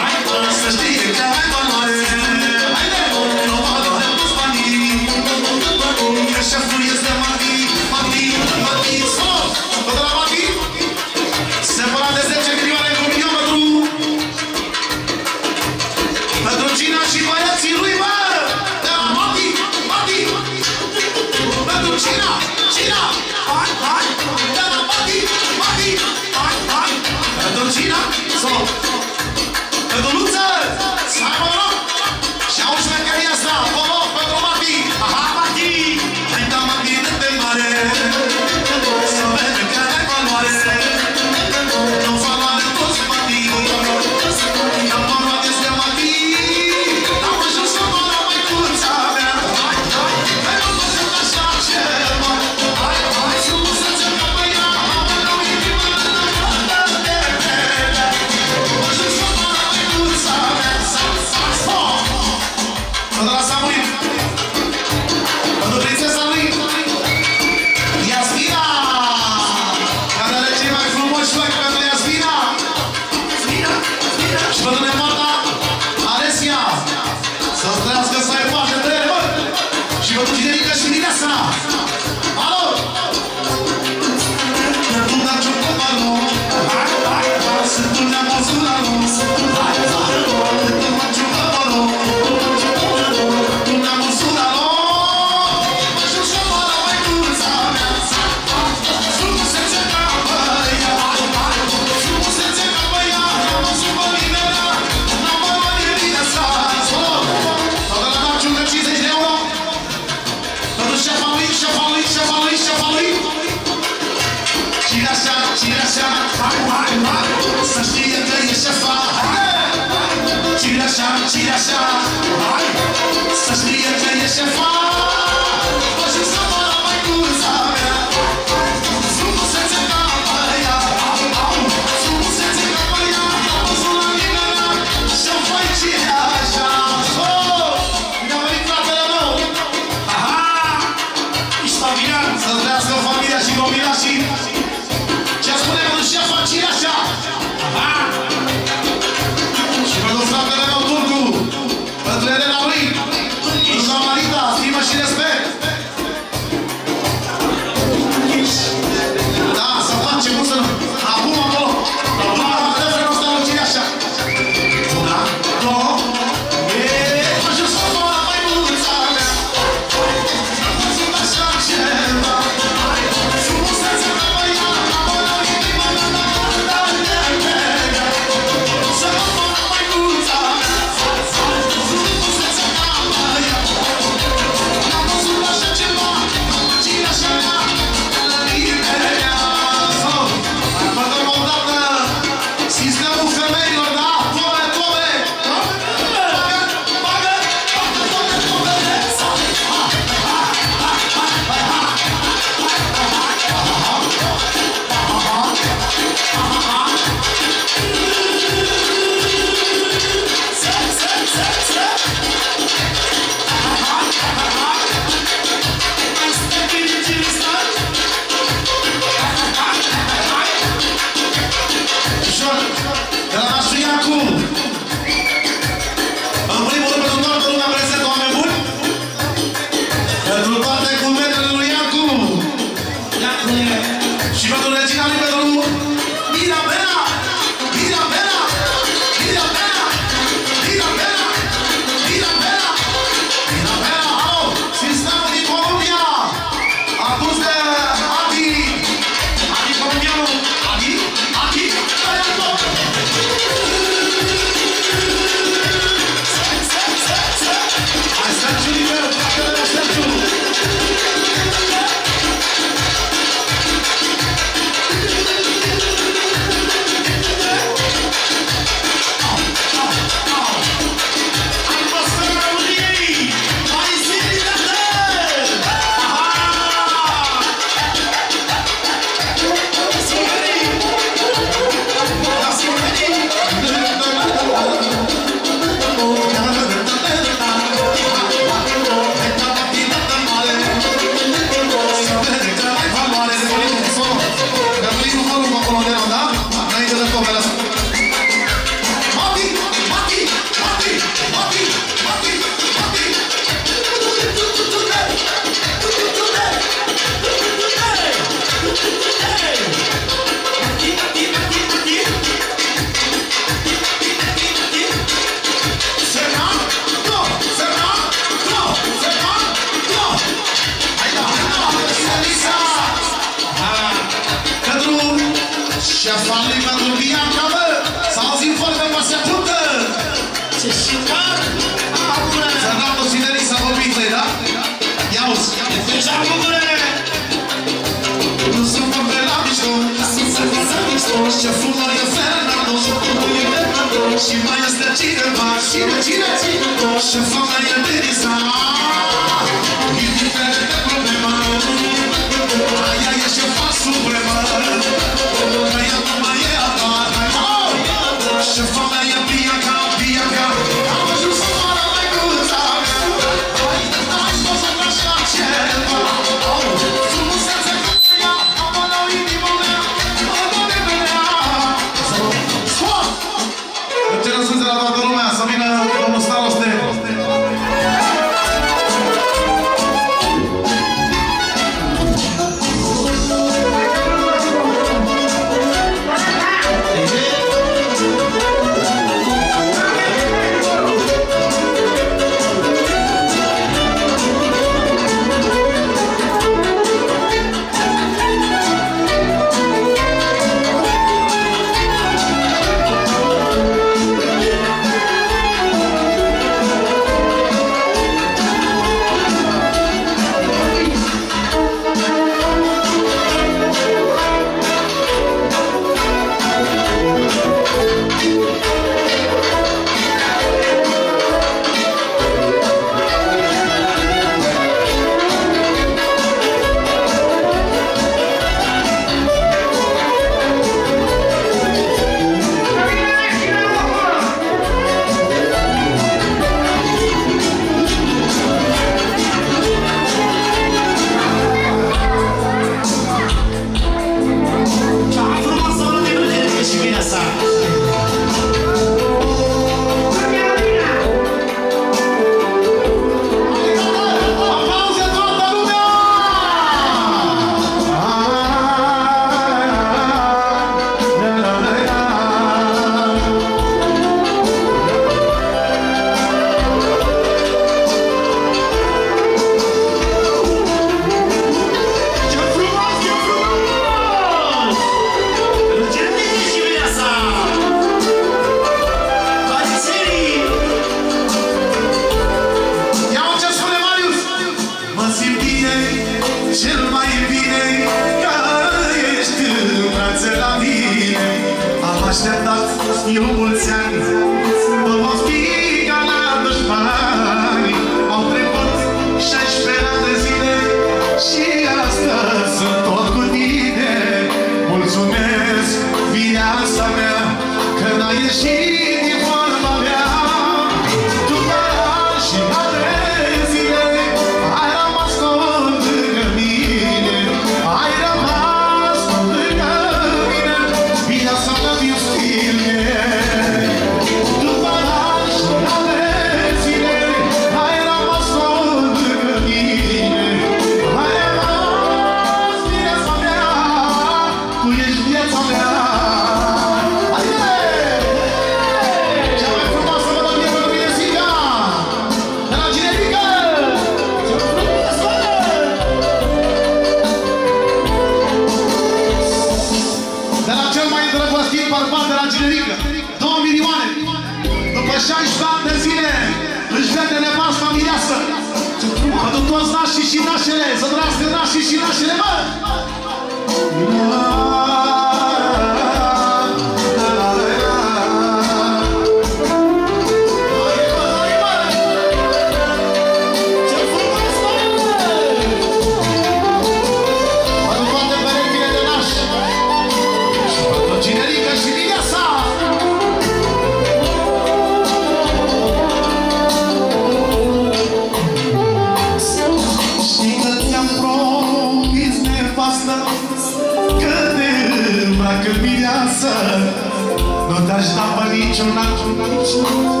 pe niciun an Tu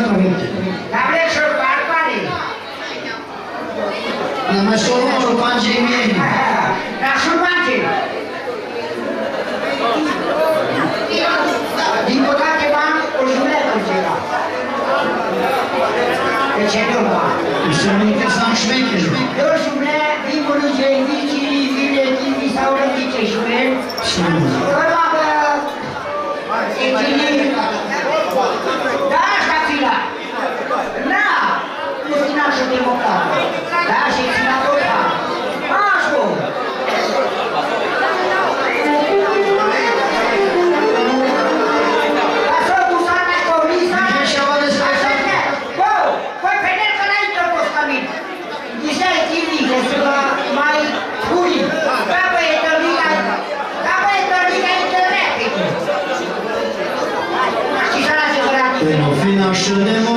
Na Mashoma Rupanji Mien. Na Shumanji. Dico da che va o Shumanji se non che sono Shumanji. Io Shumanji, dico non c'è i vici, i figli, i figli, i saura, i figli, Shumanji. Shumanji. E c'è lì. should have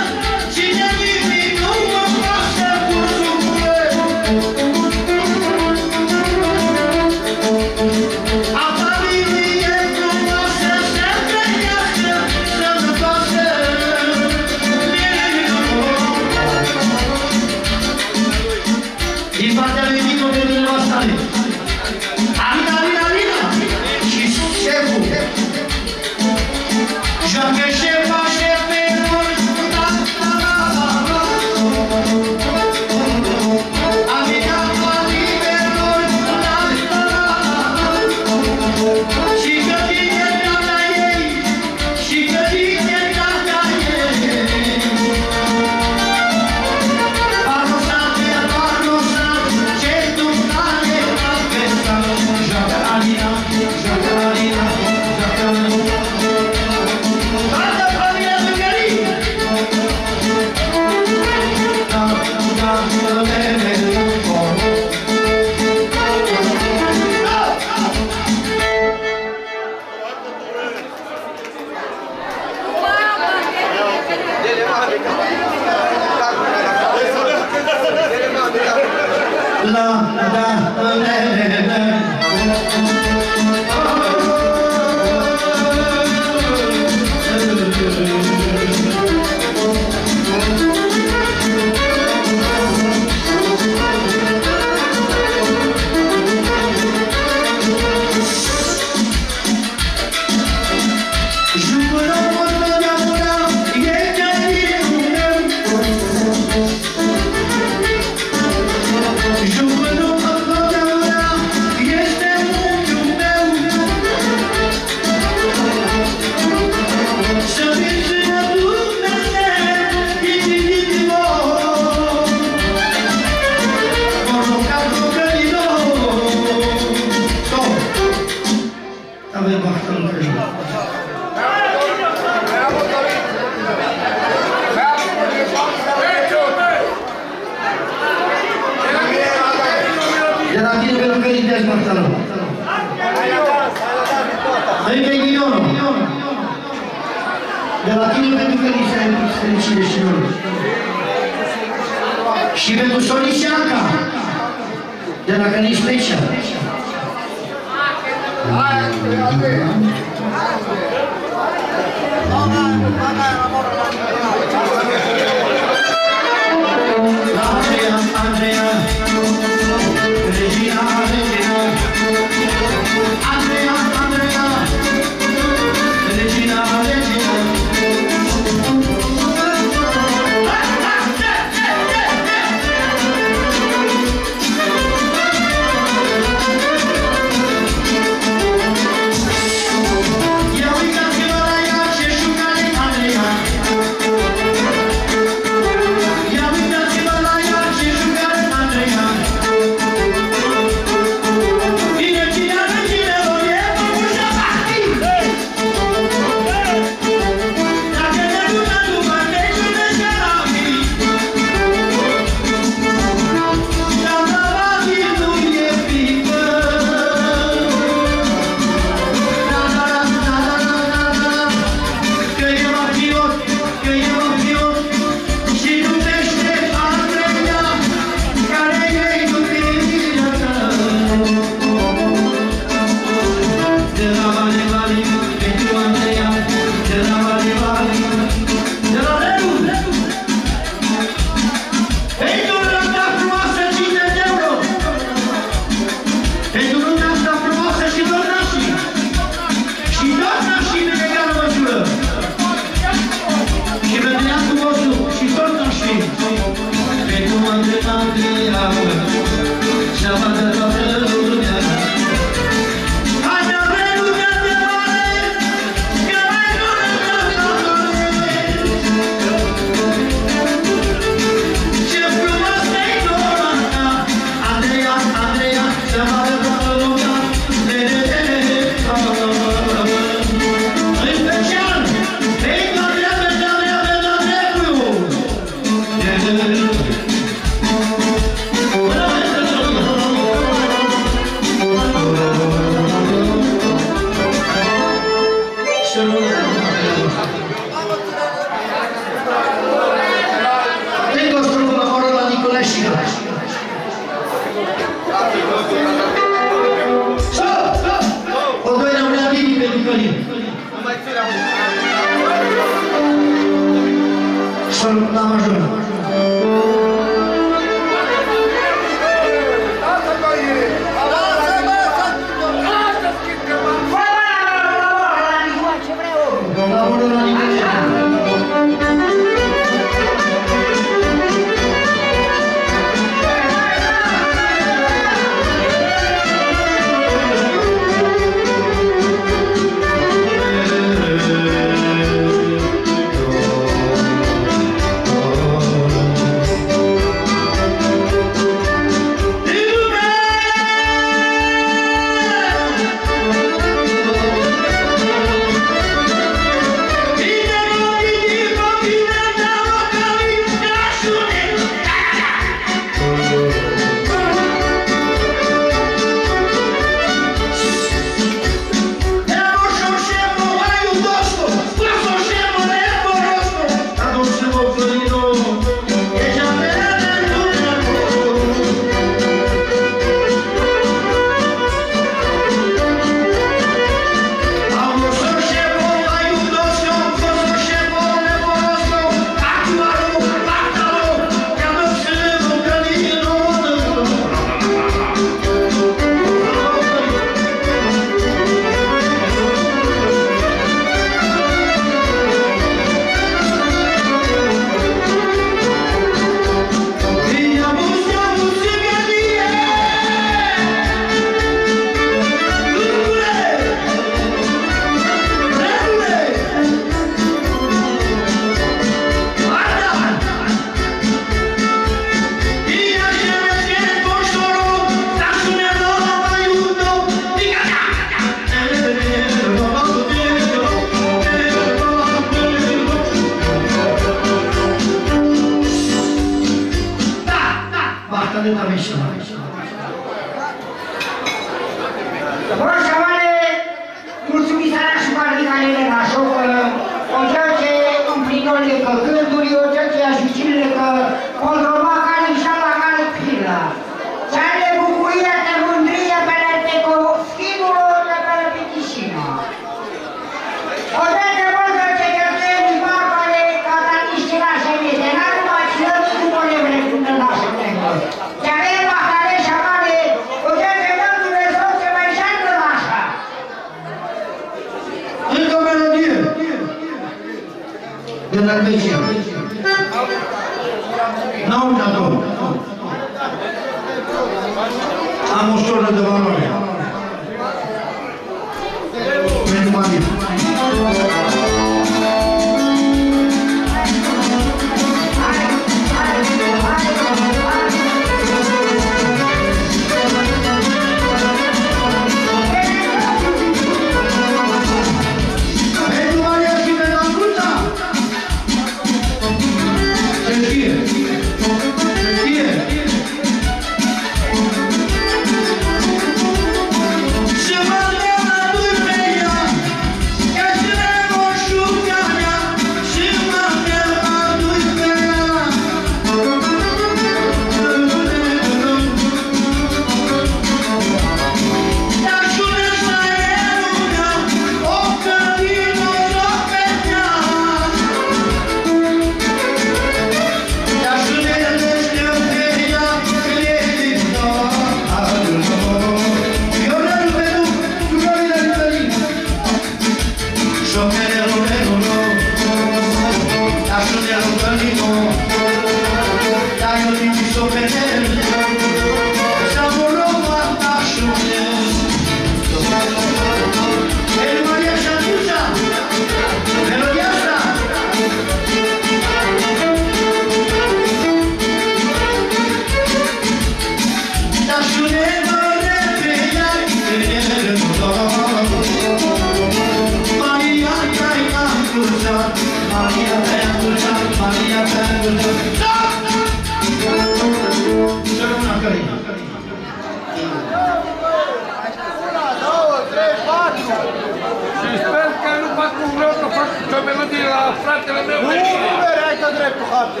Și sper că nu fac un rău, că fac o melodie la fratele meu. Nu, nu ai că dreptul, hapte.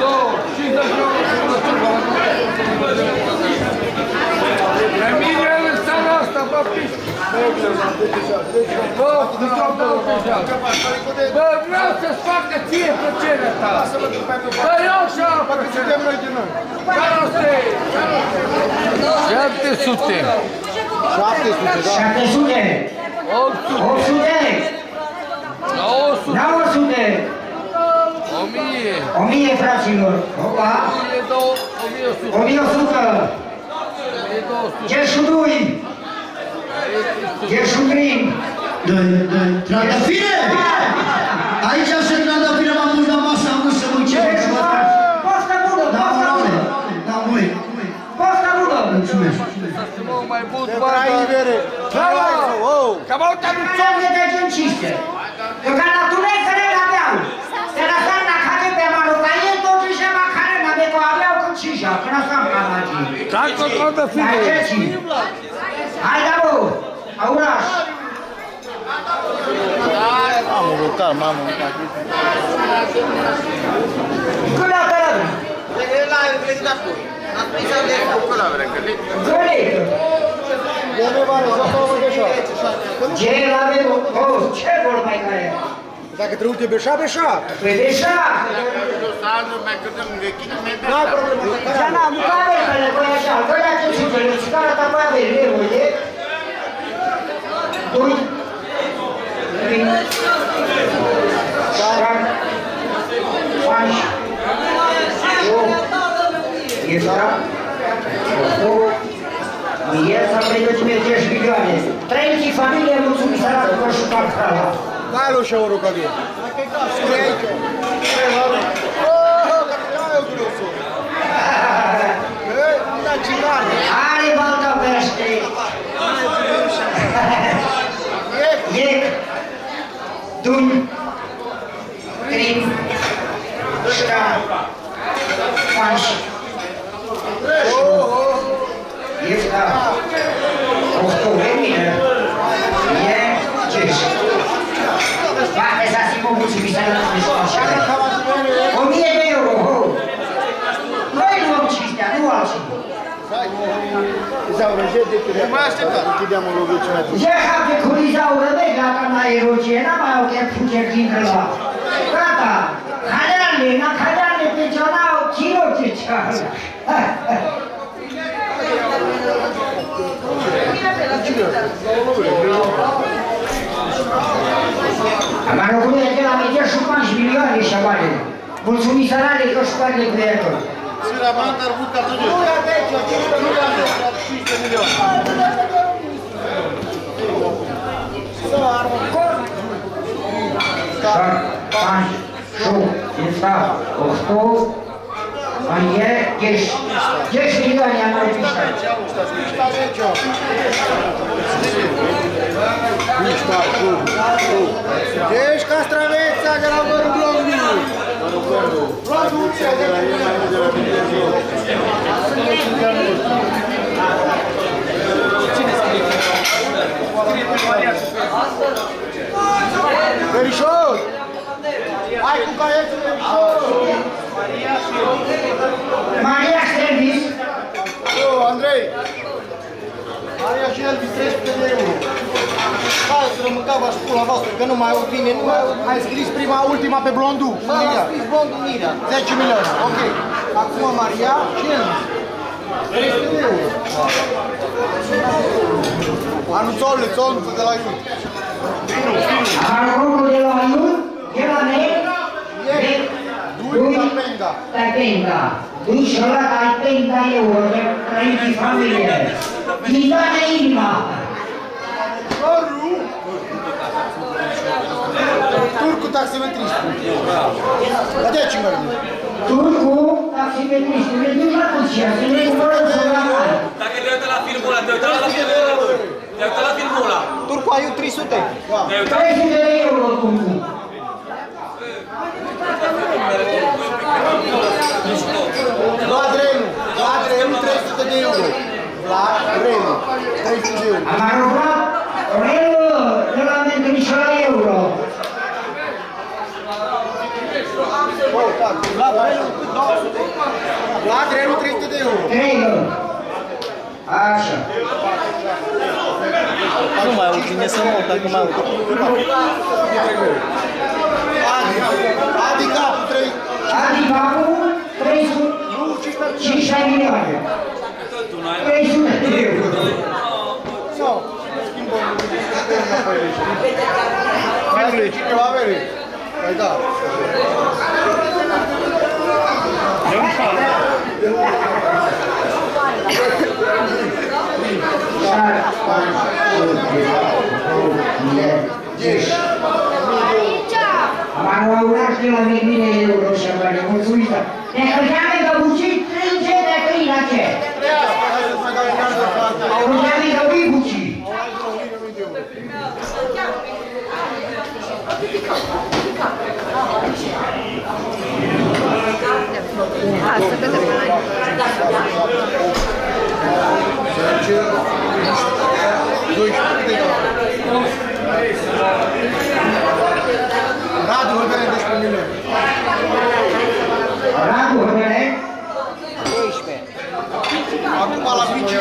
Două, 50 de euro. Pe mine în seara asta, bă, piși. Bă, Bă, vreau să-ți facă ție plăcerea ta. Bă, eu și-o plăcerea. Care o să 700. 700, da. 700. 800. 800. 900. 900. 1000. 1000 fraților. Opa. 1100. 1100. 1200. Gerșudui. Gerșudrin. Dă-i, dă-i. Trandafire! Aici se trandafire, mai bun, Te bă, trai, bă. vere. Bravo! Oh! Cam au te Care ne deci în cinste. Eu ca la tunel care n-aveau. Se lăsam la care pe manucaie, tot și ma care n-aveau, aveau când cija, când asta am camagii. Dacă tot de La fine. ceci. Hai da, bă, auraș. Am mâncat, m-am mâncat. Când a tărăt? Gălit. Eu nu vare, să fac un beșa. Ce avem? Oh, ce vor mai care? Dacă trebuie de beșa, beșa. Păi deja. N-ai problemă, să Dar care n-am mâncare că le voi așa. Voi la ce ține? Țigara ta mai avem, e, uite. Doi. Trei. Șapte. Cinci. Opt. Este. Opt. Mie să pregătim 10 milioane. Trăiți familie, mulțumim săratul vă și parcala. Dai lui și o rugărie. Scrie aici. Oh, că ai o grosu. Ei, nu da cinare. Are balta pește. Iec. Dum. Trim. Șca. Panș. Iefta. Ohtovenire. E. Ceș. Bate să simă mulțumit să nu O mie de euro, ho! Noi luăm cinstea, nu altceva. Zaurăje de tine. Mai așteptat. Închideam o lovicină. Jechał się kulizał rybek lata na jerocie, na mało jak fucier dżingla. Tata, kajalny, Dar nu pune de la media și 5 milioane și bani. Mulțumiți sarale că și bani cu ei acolo. Siraman dar mult ca tot. Nu la vechi, nu la vechi, 5 milioane. Să armă cor. Șar, panș, șu, insta, oxtou, a nie gdzieś, gdzieś milion ja mam pisać. Gdzieś kastrawica grał do Ruglądu. Rozłóżcie, Перешел! Verișor! Hai cu caietul, verișor! Maria Servis. Eu, Andrei! Maria și Elvis 300 de euro. Hai să rămânca v-aș pula voastră, că nu mai au bine, nu mai au... Ai scris prima, ultima pe blondu. Da, am scris blondu Mirea. 10 milioane, ok. Acum Maria și Elvis. 300 de euro. Anunțol, țonț de la Iut. Amarocule de la Iun, de la me, Dui Tapenga. Tapenga. Dui și ăla Tapenga euro, de trăiți în familie. Din toată inima. Turcu taximetrist. La 10 mă Turcu, taximetristul, le duci la Turcia, să ne cumpărăm să la mare. Dacă te uită la filmul ăla, te uită la filmul ăla. Te uită la filmul ăla. Turcu ai 300. Te uită 300 de euro, Turcu. Vlad Renu. Vlad Renu 300 de euro. Vlad Renu. 300 de euro. Am aruncat Relu de la Mentonișoara Euro. Vlad Renu 200. Vlad Renu 300 de euro. Trei luni. Așa. Nu mai aud bine să mă dacă mai aud. Adică, adică acum 3... Adică acum 15 milioane. 300 de euro. Sau, schimbăm lucrurile. Cineva avere. Păi da. Șapte, opt, nouă, zece. Am anulat de la mine euro și bani, mulțumită. Ne hăgeame că bucii trânge de câina ce? Hăgeame că ui bucii. Asta de bani. Radu, hădere 12 milioane. Radu, hădere. Acum la bici.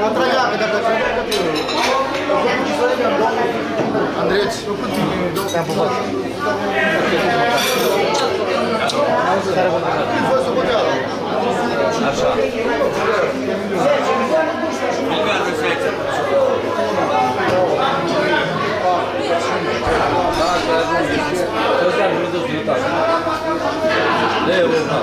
La trăgeacă, dacă Andreț, te-am pupat. Fă socoteală. Așa. Bulgarul se aici. Ăsta ar veni de sănătate. De euro, da.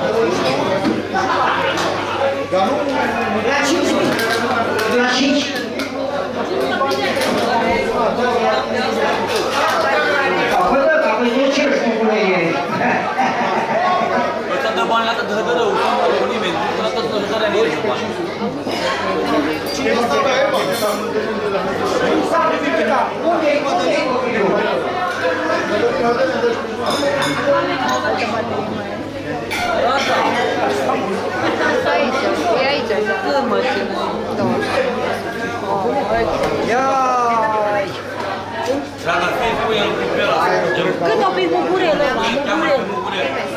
La 5. La 5. Bă, da, dar voi de ce spune ei? Ăsta dă bani la dă dă rău, nu dă nimeni. Ăsta tot nu dă nimeni bani. Cine stă pe Eva? Unde e copilul? Aici, e aici. Cât mă ține? Dacă fi cu el cu pe ăla. Cât o pic bucurele ăla, bucurele.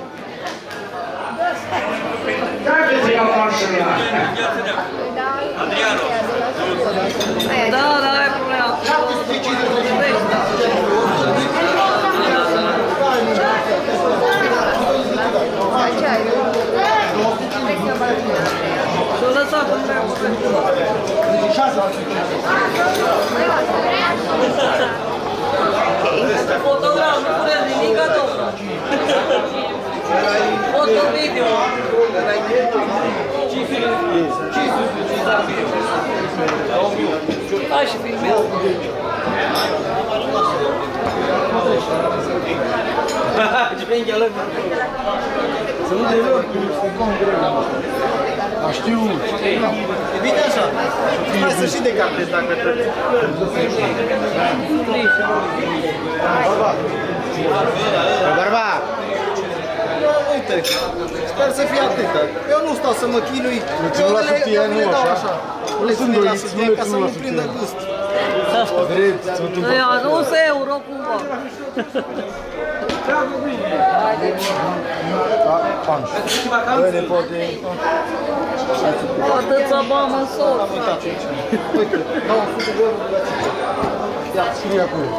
vreau marșul Adriano. Da, da, ai problema. Și-o lăsat cum Fotograf, nu punem nimic, domnul. Foto video. Hai și filmează. Ce pe încheală? Să nu de lor, că este Dar știu. E bine așa. Hai să și decartezi dacă trebuie. Barba. Barba. Uite, sper să fie atâta. Eu nu stau să mă chinui. țin la cutie, eu nu le dau așa? așa. Nu Le sunt țin la doriți, sutie nu le ca țin să la nu sutie. prindă gust. Drept, sunt un Ia, nu se euro cumva. Panș. Bă, nepote. Atât să bam în sol. Uite, dau un sute de euro. Ia, scrie acolo.